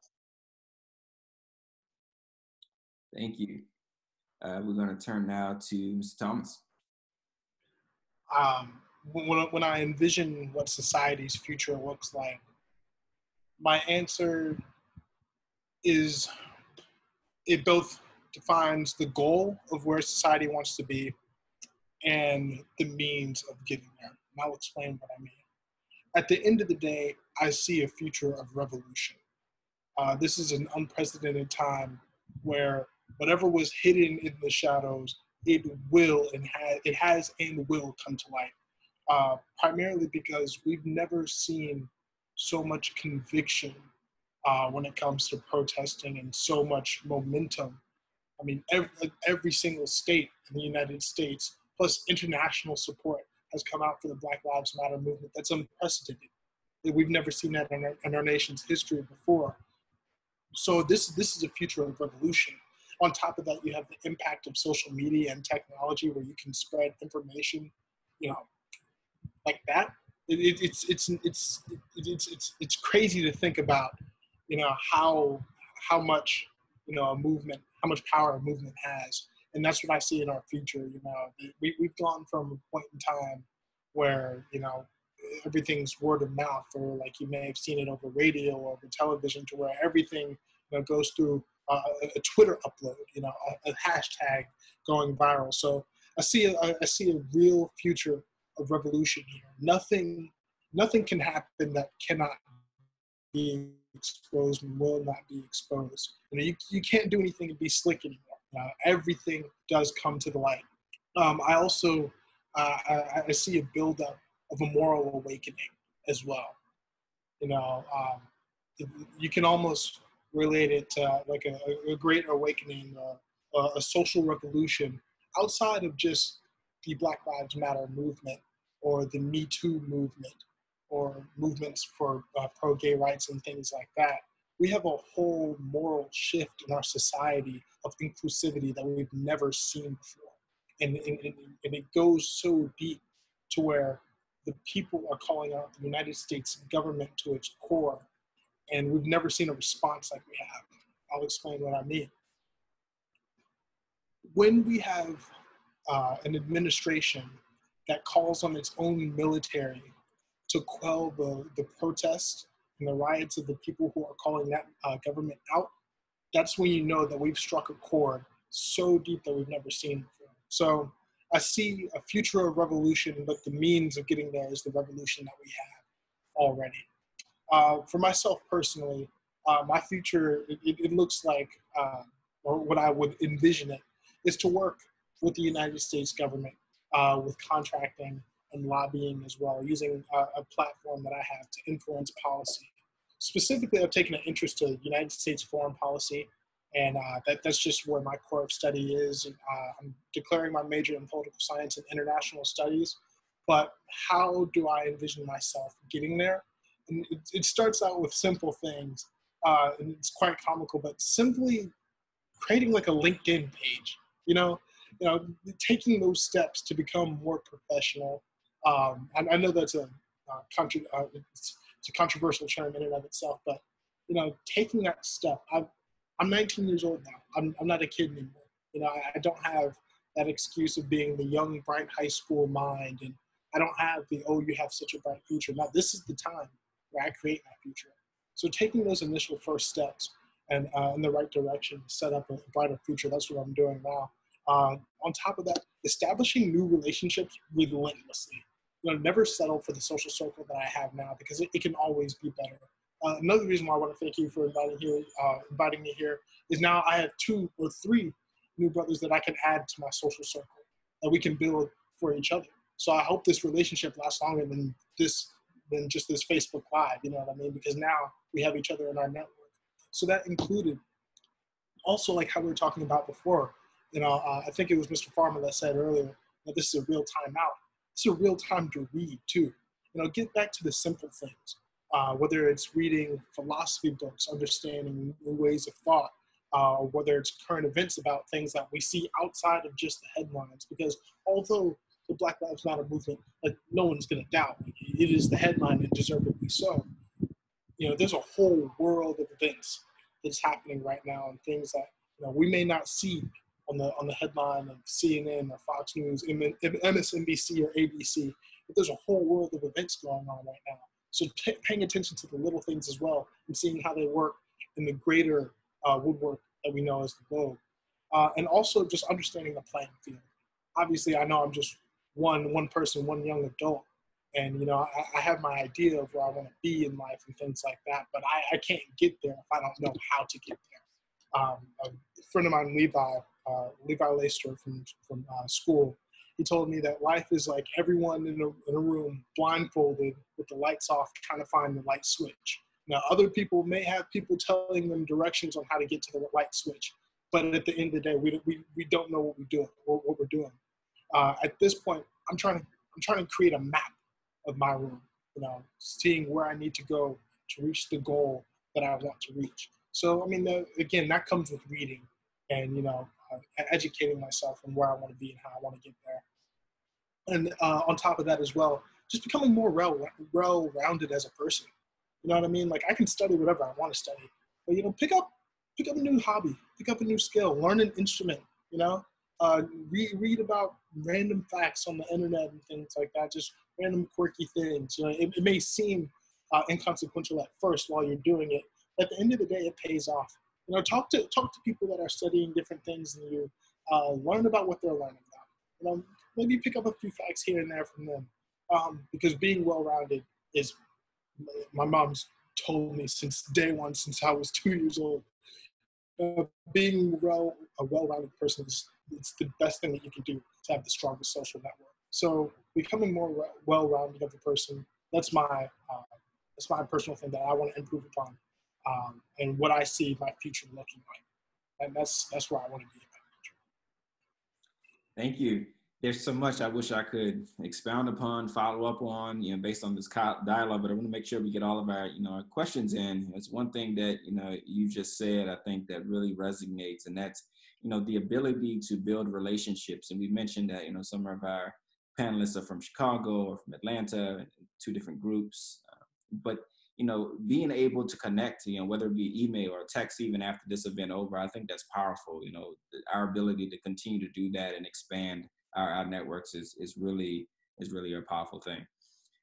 Thank you. Uh, we're going to turn now to Mr. Thomas. Um, when, when I envision what society's future looks like, my answer is it both defines the goal of where society wants to be and the means of getting there. And I'll explain what I mean. At the end of the day, I see a future of revolution. Uh, this is an unprecedented time where whatever was hidden in the shadows, it will and has it has and will come to light. uh, primarily because we've never seen so much conviction uh, when it comes to protesting and so much momentum. I mean, every, every single state in the United States, plus international support, has come out for the Black Lives Matter movement. That's unprecedented. We've never seen that in our, in our nation's history before. So this this is a future of revolution. On top of that, you have the impact of social media and technology, where you can spread information, you know, like that. It, it, it's, it's it's it's it's it's crazy to think about, you know, how how much you know a movement, how much power a movement has, and that's what I see in our future. You know, we we've gone from a point in time where you know everything's word of mouth, or like you may have seen it over radio or over television, to where everything you know, goes through uh, a Twitter upload, you know, a, a, hashtag going viral. So I see a, I see a real future of revolution here. Nothing, nothing can happen that cannot be exposed and will not be exposed. You know, you, you can't do anything and be slick anymore. Uh, everything does come to the light. Um, I also uh, I, I, see a buildup of a moral awakening as well. You know, um, you can almost relate it to like a, a great awakening, uh, a social revolution outside of just the Black Lives Matter movement or the Me Too movement or movements for uh, pro gay rights and things like that. We have a whole moral shift in our society of inclusivity that we've never seen before. And, and, and it goes so deep to where the people are calling out the United States government to its core, and we've never seen a response like we have. I'll explain what I mean. When we have uh, an administration that calls on its own military to quell the, the protests and the riots of the people who are calling that uh, government out, that's when you know that we've struck a chord so deep that we've never seen before. So I see a future of revolution, but the means of getting there is the revolution that we have already. Uh, for myself personally, uh, my future, it, it looks like, uh, or what I would envision it, is to work with the United States government uh, with contracting and lobbying as well, using a, a, platform that I have to influence policy. Specifically, I've taken an interest to United States foreign policy, and uh, that, that's just where my core of study is. I'm declaring my major in political science and international studies, but how do I envision myself getting there? And it, it starts out with simple things, uh, and it's quite comical, but simply creating like a LinkedIn page, you know, you know, taking those steps to become more professional. Um, I, I know that's a, uh, contra- uh, it's, it's, a controversial term in and of itself, but you know, taking that step. i I'm 19 years old now. I'm, I'm not a kid anymore. You know, I, I don't have that excuse of being the young, bright high school mind, and I don't have the oh, you have such a bright future. Now, this is the time where I create my future. So, taking those initial first steps and uh, in the right direction to set up a brighter future. That's what I'm doing now. Uh, on top of that, establishing new relationships relentlessly. You know, never settle for the social circle that I have now because it, it can always be better. Uh, another reason why I want to thank you for inviting here, uh, inviting me here, is now I have two or three new brothers that I can add to my social circle that we can build for each other. So I hope this relationship lasts longer than this than just this Facebook Live. You know what I mean? Because now we have each other in our network. So that included also like how we were talking about before, you know, uh, I think it was Mr. Farmer that said earlier that this is a real time out. It's a real time to read too. You know, get back to the simple things. Uh, whether it's reading philosophy books, understanding new ways of thought, uh, whether it's current events about things that we see outside of just the headlines. Because although the Black Lives Matter movement, like no one's going to doubt, it is the headline and deservedly so. You know, there's a whole world of events that's happening right now and things that you know we may not see on the on the headline of CNN or Fox News, MSNBC or ABC. But there's a whole world of events going on right now. So t- paying attention to the little things as well and seeing how they work in the greater uh, woodwork that we know as the globe, uh, and also just understanding the playing field. Obviously, I know I'm just one one person, one young adult, and you know I, I have my idea of where I want to be in life and things like that. But I, I can't get there if I don't know how to get there. Um, a friend of mine, Levi, uh, Levi Leister from from uh, school, he told me that life is like everyone in a, in a room blindfolded with the lights off trying to find the light switch. Now, other people may have people telling them directions on how to get to the light switch, but at the end of the day, we, we, we don't know what we're doing. What, what we're doing. Uh, at this point, I'm trying to I'm trying to create a map of my room. You know, seeing where I need to go to reach the goal that I want to reach. So, I mean, the, again, that comes with reading and you know, uh, educating myself on where I want to be and how I want to get there. And uh, on top of that as well, just becoming more well well rounded as a person. You know what I mean? Like I can study whatever I want to study, but you know, pick up pick up a new hobby, pick up a new skill, learn an instrument. You know, uh, read read about random facts on the internet and things like that. Just random quirky things. You know, it, it may seem uh, inconsequential at first while you're doing it. But at the end of the day, it pays off. You know, talk to talk to people that are studying different things than you. Uh, learn about what they're learning about. You know, maybe pick up a few facts here and there from them. Um, because being well-rounded is my mom's told me since day one, since I was two years old. Uh, being well a well-rounded person is it's the best thing that you can do to have the strongest social network. So becoming more well-rounded of a person, that's my uh, that's my personal thing that I want to improve upon um, and what I see my future looking like. And that's that's where I want to be in my future. Thank you. There's so much I wish I could expound upon, follow up on, you know, based on this dialogue. But I want to make sure we get all of our, you know, our questions in. It's one thing that you know you just said. I think that really resonates, and that's you know the ability to build relationships. And we mentioned that you know some of our panelists are from Chicago or from Atlanta, two different groups. Uh, but you know, being able to connect, you know, whether it be email or text even after this event over, I think that's powerful. You know, our ability to continue to do that and expand our, our networks is is really is really a powerful thing.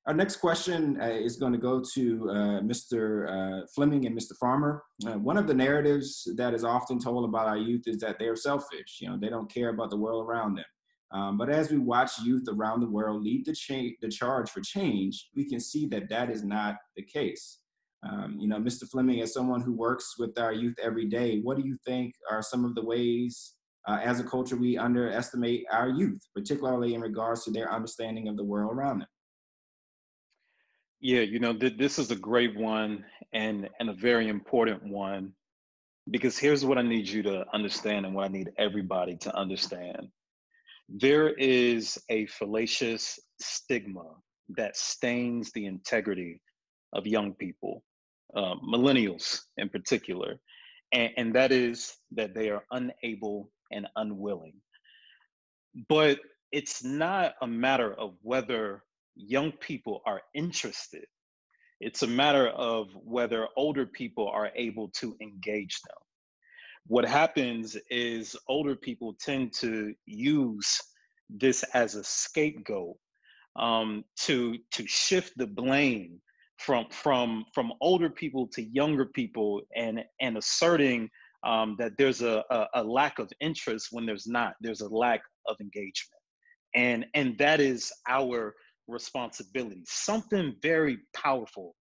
Our next question uh, is going to go to uh, Mr. Uh, Fleming and Mr. Farmer. Uh, one of the narratives that is often told about our youth is that they are selfish. You know, they don't care about the world around them. Um, but as we watch youth around the world lead the, cha- the charge for change, we can see that that is not the case. Um, you know, Mr. Fleming, as someone who works with our youth every day, what do you think are some of the ways uh, as a culture we underestimate our youth, particularly in regards to their understanding of the world around them? Yeah, you know, th- this is a great one and, and a very important one because here's what I need you to understand and what I need everybody to understand there is a fallacious stigma that stains the integrity of young people, uh, millennials in particular, and, and that is that they are unable and unwilling. But it's not a matter of whether young people are interested. It's a matter of whether older people are able to engage them. What happens is older people tend to use this as a scapegoat um, to to shift the blame from from from older people to younger people and and asserting um, that there's a, a, a lack of interest when there's not. There's a lack of engagement. And and that is our responsibility something very powerful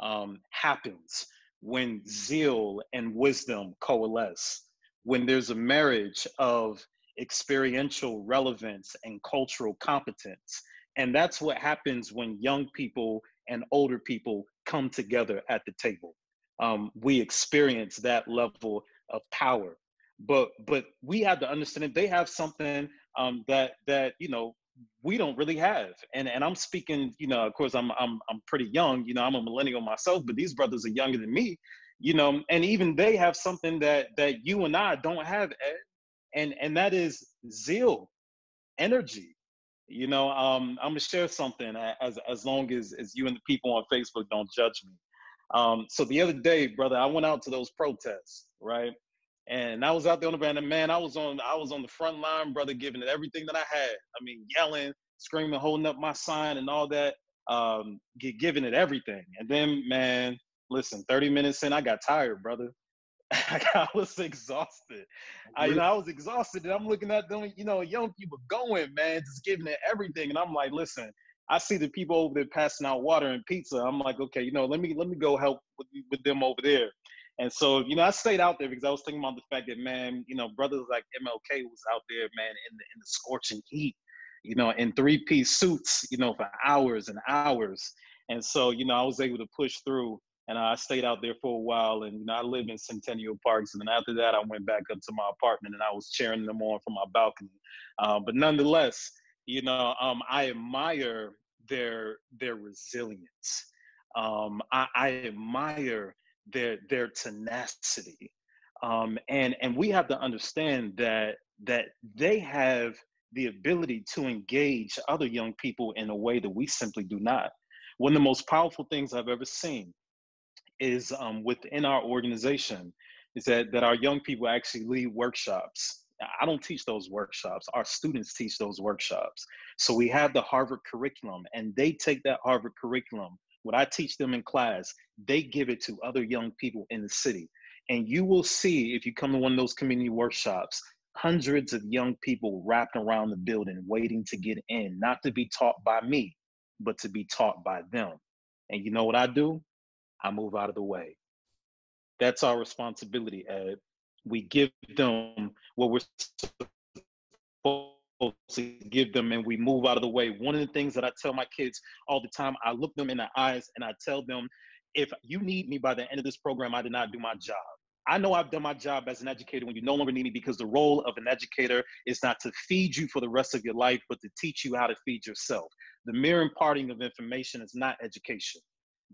um, happens when zeal and wisdom coalesce, when there's a marriage of experiential relevance and cultural competence. And that's what happens when young people and older people come together at the table. Um, we experience that level of power. But but we have to understand that they have something um, that that you know we don't really have. And and I'm speaking, you know, of course I'm I'm I'm pretty young, you know, I'm a millennial myself, but these brothers are younger than me, you know, and even they have something that that you and I don't have, Ed, and and that is zeal, energy. You know, um, I'm gonna share something as as long as as you and the people on Facebook don't judge me. Um, so the other day, brother, I went out to those protests, right? And I was out there on the band, and man, I was on I was on the front line, brother, giving it everything that I had. I mean, yelling, screaming, holding up my sign and all that, um, giving it everything. And then, man, listen, 30 minutes in, I got tired, brother. I was exhausted. I, you know, I was exhausted, and I'm looking at them, you know, young people going, man, just giving it everything, and I'm like, listen, I see the people over there passing out water and pizza. I'm like, okay, you know, let me let me go help with, with them over there. And so, you know, I stayed out there because I was thinking about the fact that, man, you know, brothers like MLK was out there, man, in the in the scorching heat, you know, in three piece suits, you know, for hours and hours. And so, you know, I was able to push through and I stayed out there for a while. And, you know, I live in Centennial Parks. And then after that, I went back up to my apartment and I was cheering them on from my balcony. Uh, but nonetheless, you know, um, I admire their their resilience. Um, I, I admire their their tenacity. Um, and and we have to understand that that they have the ability to engage other young people in a way that we simply do not. One of the most powerful things I've ever seen is um, within our organization is that that our young people actually lead workshops. I don't teach those workshops. Our students teach those workshops. So we have the Harvard curriculum, and they take that Harvard curriculum. What I teach them in class, they give it to other young people in the city. And you will see if you come to one of those community workshops, hundreds of young people wrapped around the building waiting to get in, not to be taught by me, but to be taught by them. And you know what I do? I move out of the way. That's our responsibility, Ed. We give them what we're supposed to give them and we move out of the way. One of the things that I tell my kids all the time, I look them in the eyes and I tell them, if you need me by the end of this program, I did not do my job. I know I've done my job as an educator when you no longer need me because the role of an educator is not to feed you for the rest of your life, but to teach you how to feed yourself. The mere imparting of information is not education.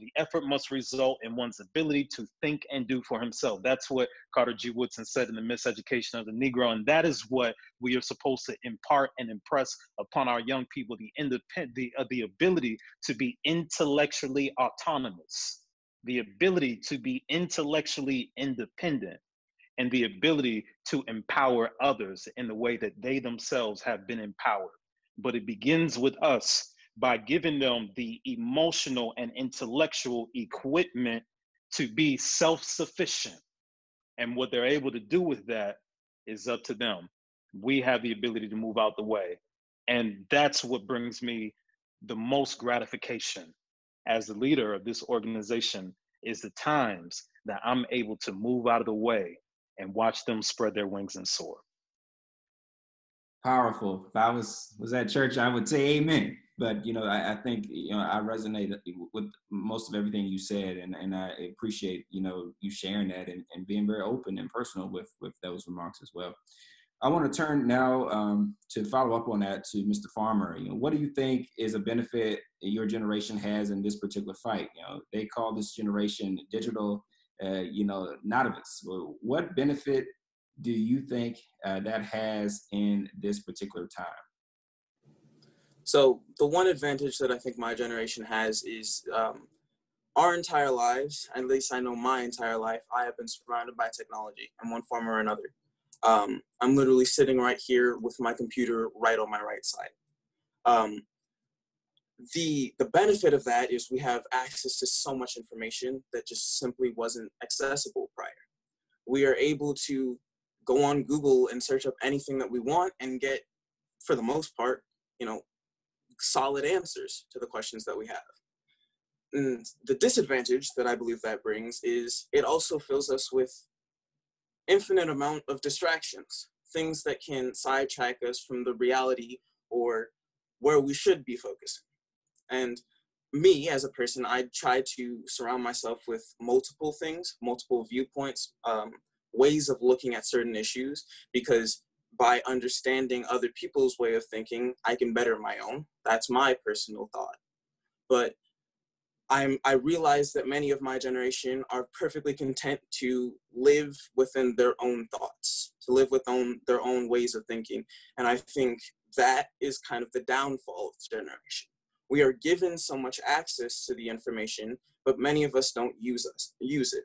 The effort must result in one's ability to think and do for himself. That's what Carter G. Woodson said in The Miseducation of the Negro. And that is what we are supposed to impart and impress upon our young people the, independent, the, uh, the ability to be intellectually autonomous the ability to be intellectually independent and the ability to empower others in the way that they themselves have been empowered. But it begins with us by giving them the emotional and intellectual equipment to be self sufficient. And what they're able to do with that is up to them. We have the ability to move out the way. And that's what brings me the most gratification as the leader of this organization is the times that I'm able to move out of the way and watch them spread their wings and soar. Powerful. If I was was at church, I would say amen. But you know, I, I think you know I resonate with most of everything you said, and, and I appreciate you know you sharing that and, and being very open and personal with with those remarks as well. I want to turn now um, to follow up on that to Mr. Farmer. You know, what do you think is a benefit your generation has in this particular fight? You know, they call this generation digital, uh, you know, nativists. Well, what benefit do you think uh, that has in this particular time? So the one advantage that I think my generation has is um, our entire lives, at least I know my entire life, I have been surrounded by technology in one form or another. Um, I'm literally sitting right here with my computer right on my right side. Um, the the benefit of that is we have access to so much information that just simply wasn't accessible prior. We are able to go on Google and search up anything that we want and get, for the most part, you know, solid answers to the questions that we have. And the disadvantage that I believe that brings is it also fills us with infinite amount of distractions, things that can sidetrack us from the reality or where we should be focusing. And me as a person, I try to surround myself with multiple things, multiple viewpoints, um, ways of looking at certain issues, because by understanding other people's way of thinking, I can better my own. That's my personal thought. But I'm, I realize that many of my generation are perfectly content to live within their own thoughts, to live within their own ways of thinking. And I think that is kind of the downfall of the generation. We are given so much access to the information, but many of us don't use us use it.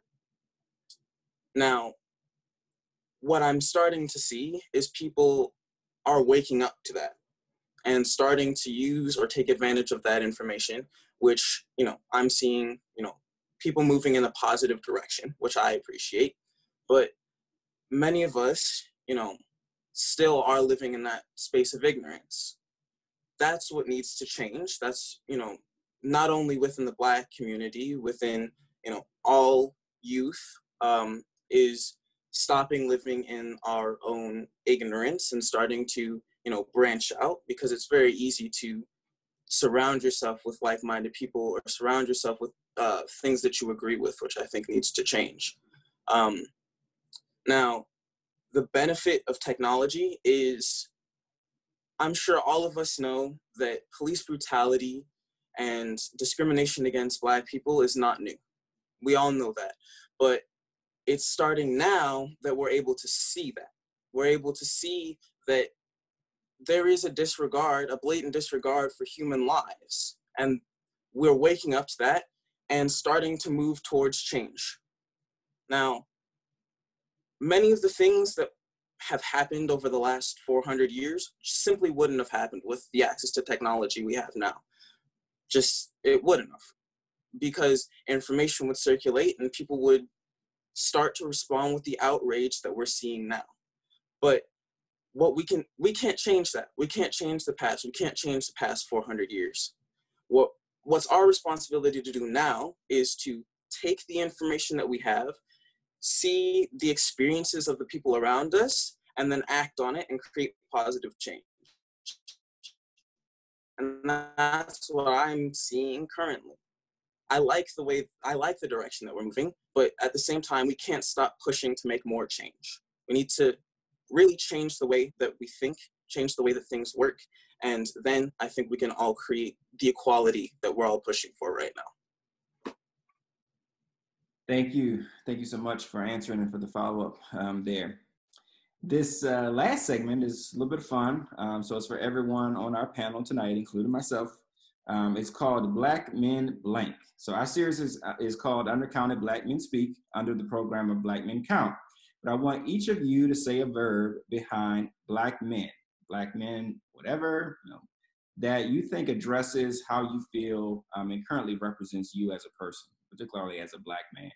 Now, what I'm starting to see is people are waking up to that and starting to use or take advantage of that information which you know i'm seeing you know people moving in a positive direction which i appreciate. But many of us you know still are living in that space of ignorance. That's what needs to change. That's you know not only within the black community within you know all youth um, is stopping living in our own ignorance and starting to you know, branch out because it's very easy to surround yourself with like-minded people or surround yourself with uh, things that you agree with, which I think needs to change. Um, now, the benefit of technology is I'm sure all of us know that police brutality and discrimination against Black people is not new. We all know that. But it's starting now that we're able to see that. We're able to see that there is a disregard, a blatant disregard for human lives. And we're waking up to that and starting to move towards change. Now, many of the things that have happened over the last 400 years simply wouldn't have happened with the access to technology we have now. Just, it wouldn't have. Because information would circulate and people would start to respond with the outrage that we're seeing now. But what we can, we can't change that. We can't change the past. We can't change the past 400 years. What, what's our responsibility to do now is to take the information that we have see the experiences of the people around us and then act on it and create positive change. And that's what I'm seeing currently. I like the way I like the direction that we're moving, but at the same time, we can't stop pushing to make more change. We need to really change the way that we think, change the way that things work, and then I think we can all create the equality that we're all pushing for right now. Thank you. Thank you so much for answering and for the follow-up um, there. This uh, last segment is a little bit of fun. Um, so it's for everyone on our panel tonight, including myself. Um, it's called Black Men Blank. So our series is, uh, is called Undercounted Black Men Speak under the program of Black Men Count. But I want each of you to say a verb behind black men, black men, whatever, you know, that you think addresses how you feel um, and currently represents you as a person, particularly as a black man.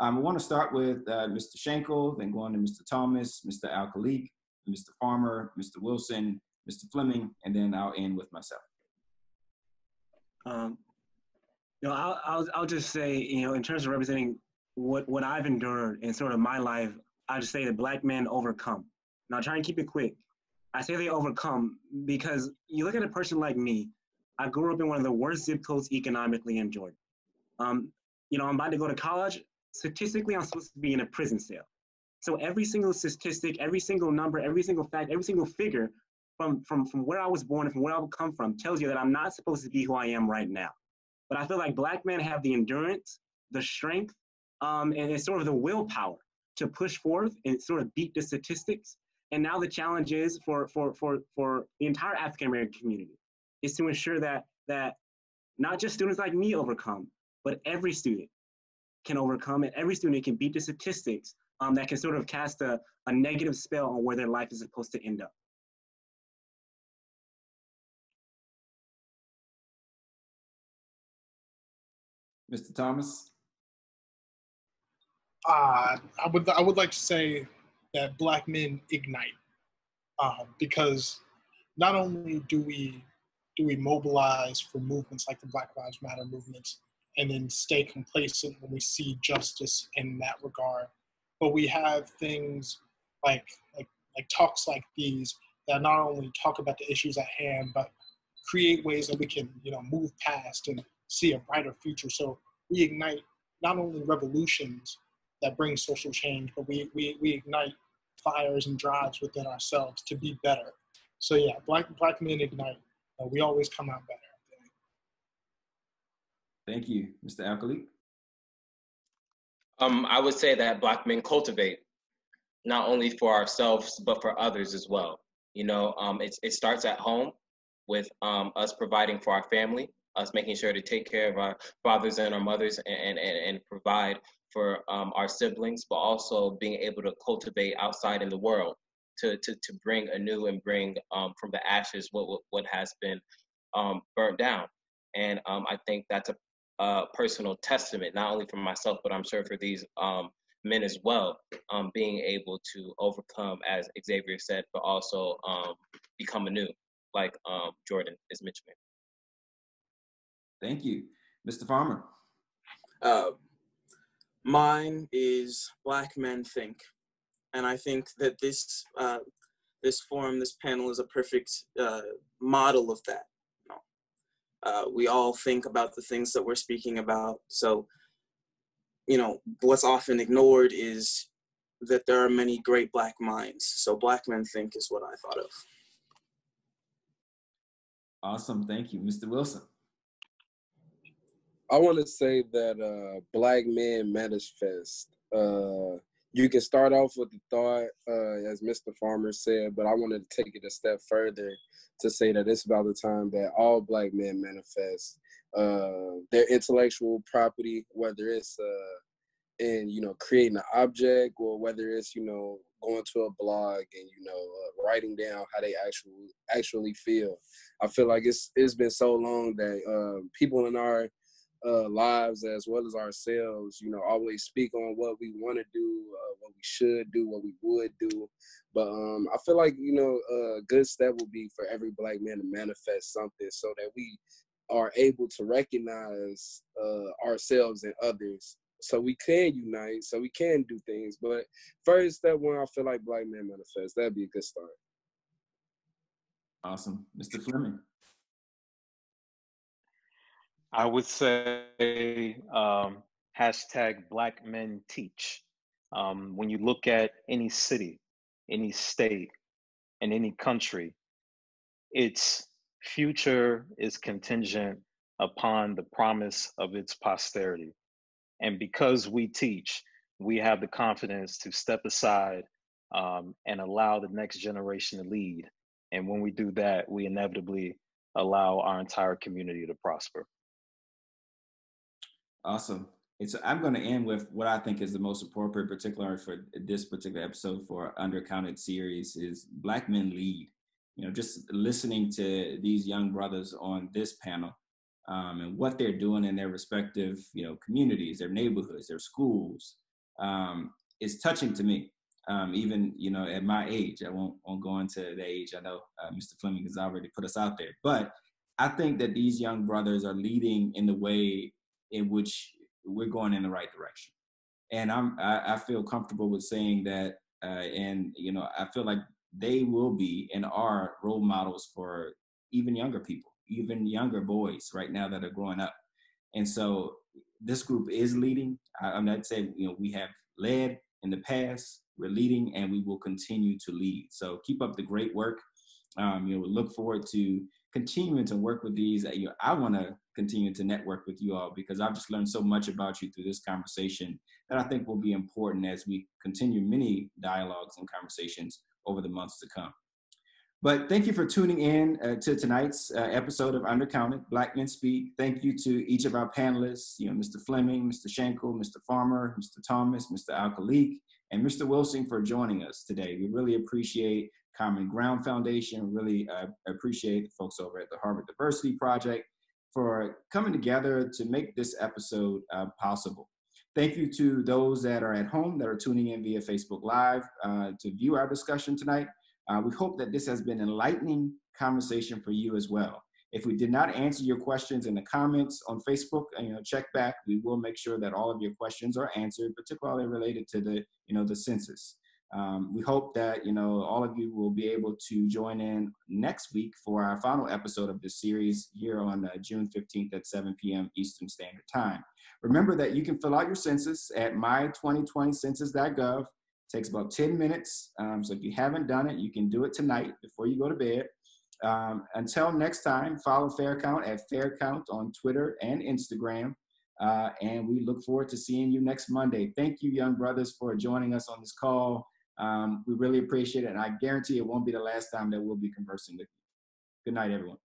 Um, I want to start with uh, Mr. Schenkel, then go on to Mr. Thomas, Mr. Al-Khaliq, Mr. Farmer, Mr. Wilson, Mr. Fleming, and then I'll end with myself. Um, you know, I'll, I'll, I'll just say, you know, in terms of representing what, what I've endured in sort of my life, I just say that black men overcome. Now, try and keep it quick. I say they overcome because you look at a person like me. I grew up in one of the worst zip codes economically in Georgia. Um, you know, I'm about to go to college statistically I'm supposed to be in a prison cell. So every single statistic, every single number, every single fact, every single figure from, from, from where I was born and from where I would come from tells you that I'm not supposed to be who I am right now. But I feel like black men have the endurance, the strength, um, and it's sort of the willpower to push forth and sort of beat the statistics. And now the challenge is for, for, for, for the entire African American community is to ensure that, that not just students like me overcome, but every student, can overcome and every student can beat the statistics um, that can sort of cast a, a negative spell on where their life is supposed to end up. Mr. Thomas? Uh, I would I would like to say that black men ignite uh, because not only do we do we mobilize for movements like the Black Lives Matter movements, and then stay complacent when we see justice in that regard. But we have things like like like talks like these that not only talk about the issues at hand, but create ways that we can you know move past and see a brighter future. So we ignite not only revolutions that bring social change, but we we, we ignite fires and drives within ourselves to be better. So yeah, black black men ignite. Uh, we always come out better. Thank you. Mr. Alkali? Um, I would say that Black men cultivate, not only for ourselves, but for others as well. You know, um, it, it starts at home with um, us providing for our family, us making sure to take care of our fathers and our mothers and, and, and provide for um, our siblings, but also being able to cultivate outside in the world to, to, to bring anew and bring um, from the ashes what, what has been um, burnt down. And um, I think that's a uh, personal testament, not only for myself, but I'm sure for these um, men as well, um, being able to overcome, as Xavier said, but also become anew, like Jordan is mentioning. Thank you. Mr. Farmer. Uh, mine is Black Men Think. And I think that this, uh, this forum, this panel is a perfect uh, model of that. Uh, we all think about the things that we're speaking about. So, you know, what's often ignored is that there are many great Black minds. So, Black Men Think is what I thought of. Awesome. Thank you. Mr. Wilson. I want to say that uh, Black Men Manifest. Uh, you can start off with the thought, uh, as Mr. Farmer said, but I wanted to take it a step further to say that it's about the time that all Black men manifest uh, their intellectual property, whether it's uh, in you know creating an object or whether it's you know going to a blog and you know uh, writing down how they actually actually feel. I feel like it's it's been so long that uh, people in our uh, lives as well as ourselves, you know, always speak on what we want to do, uh, what we should do, what we would do. But um, I feel like you know, a good step would be for every black man to manifest something so that we are able to recognize uh, ourselves and others so we can unite, so we can do things. But first step one, I feel like Black Men Manifest. That'd be a good start. Awesome. Mr. Fleming. I would say um, hashtag Black Men Teach. Um, when you look at any city, any state, and any country, its future is contingent upon the promise of its posterity. And because we teach, we have the confidence to step aside um, and allow the next generation to lead. And when we do that, we inevitably allow our entire community to prosper. Awesome. It's, I'm going to end with what I think is the most appropriate, particularly for this particular episode for Undercounted series, is Black Men Lead. You know, just listening to these young brothers on this panel um, and what they're doing in their respective, you know, communities, their neighborhoods, their schools, um, is touching to me. Um, even you know, at my age, I won't won't go into the age. I know uh, Mr. Fleming has already put us out there, but I think that these young brothers are leading in the way in which we're going in the right direction, and I'm I, I feel comfortable with saying that. Uh, and you know, I feel like they will be and are role models for even younger people even younger boys right now that are growing up. And so this group is leading. I'm not saying, you know, we have led in the past, we're leading, and we will continue to lead. So keep up the great work. Um, you know, look forward to continuing to work with these. You know, I want to continue to network with you all because I've just learned so much about you through this conversation that I think will be important as we continue many dialogues and conversations over the months to come. But thank you for tuning in uh, to tonight's uh, episode of Undercounted Black Men Speak. Thank you to each of our panelists, you know, Mr. Fleming, Mr. Schenkel, Mr. Farmer, Mr. Thomas, Mr. Al-Khaliq, and Mr. Wilson for joining us today. We really appreciate Common Ground Foundation. Really uh, appreciate the folks over at the Harvard Diversity Project for coming together to make this episode uh, possible. Thank you to those that are at home that are tuning in via Facebook Live uh, to view our discussion tonight. Uh, we hope that this has been an enlightening conversation for you as well. If we did not answer your questions in the comments on Facebook, uh, you know, check back. We will make sure that all of your questions are answered, particularly related to the, you know, the census. Um, we hope that you know all of you will be able to join in next week for our final episode of this series here on uh, June 15th at 7 p.m. Eastern Standard Time. Remember that you can fill out your census at my2020census.gov It takes about 10 minutes. Um, so if you haven't done it, you can do it tonight before you go to bed. Um, until next time, follow Faircount at Faircount on Twitter and Instagram. Uh, and we look forward to seeing you next Monday. Thank you, young brothers, for joining us on this call. Um, we really appreciate it. And I guarantee it won't be the last time that we'll be conversing with you. Good night, everyone.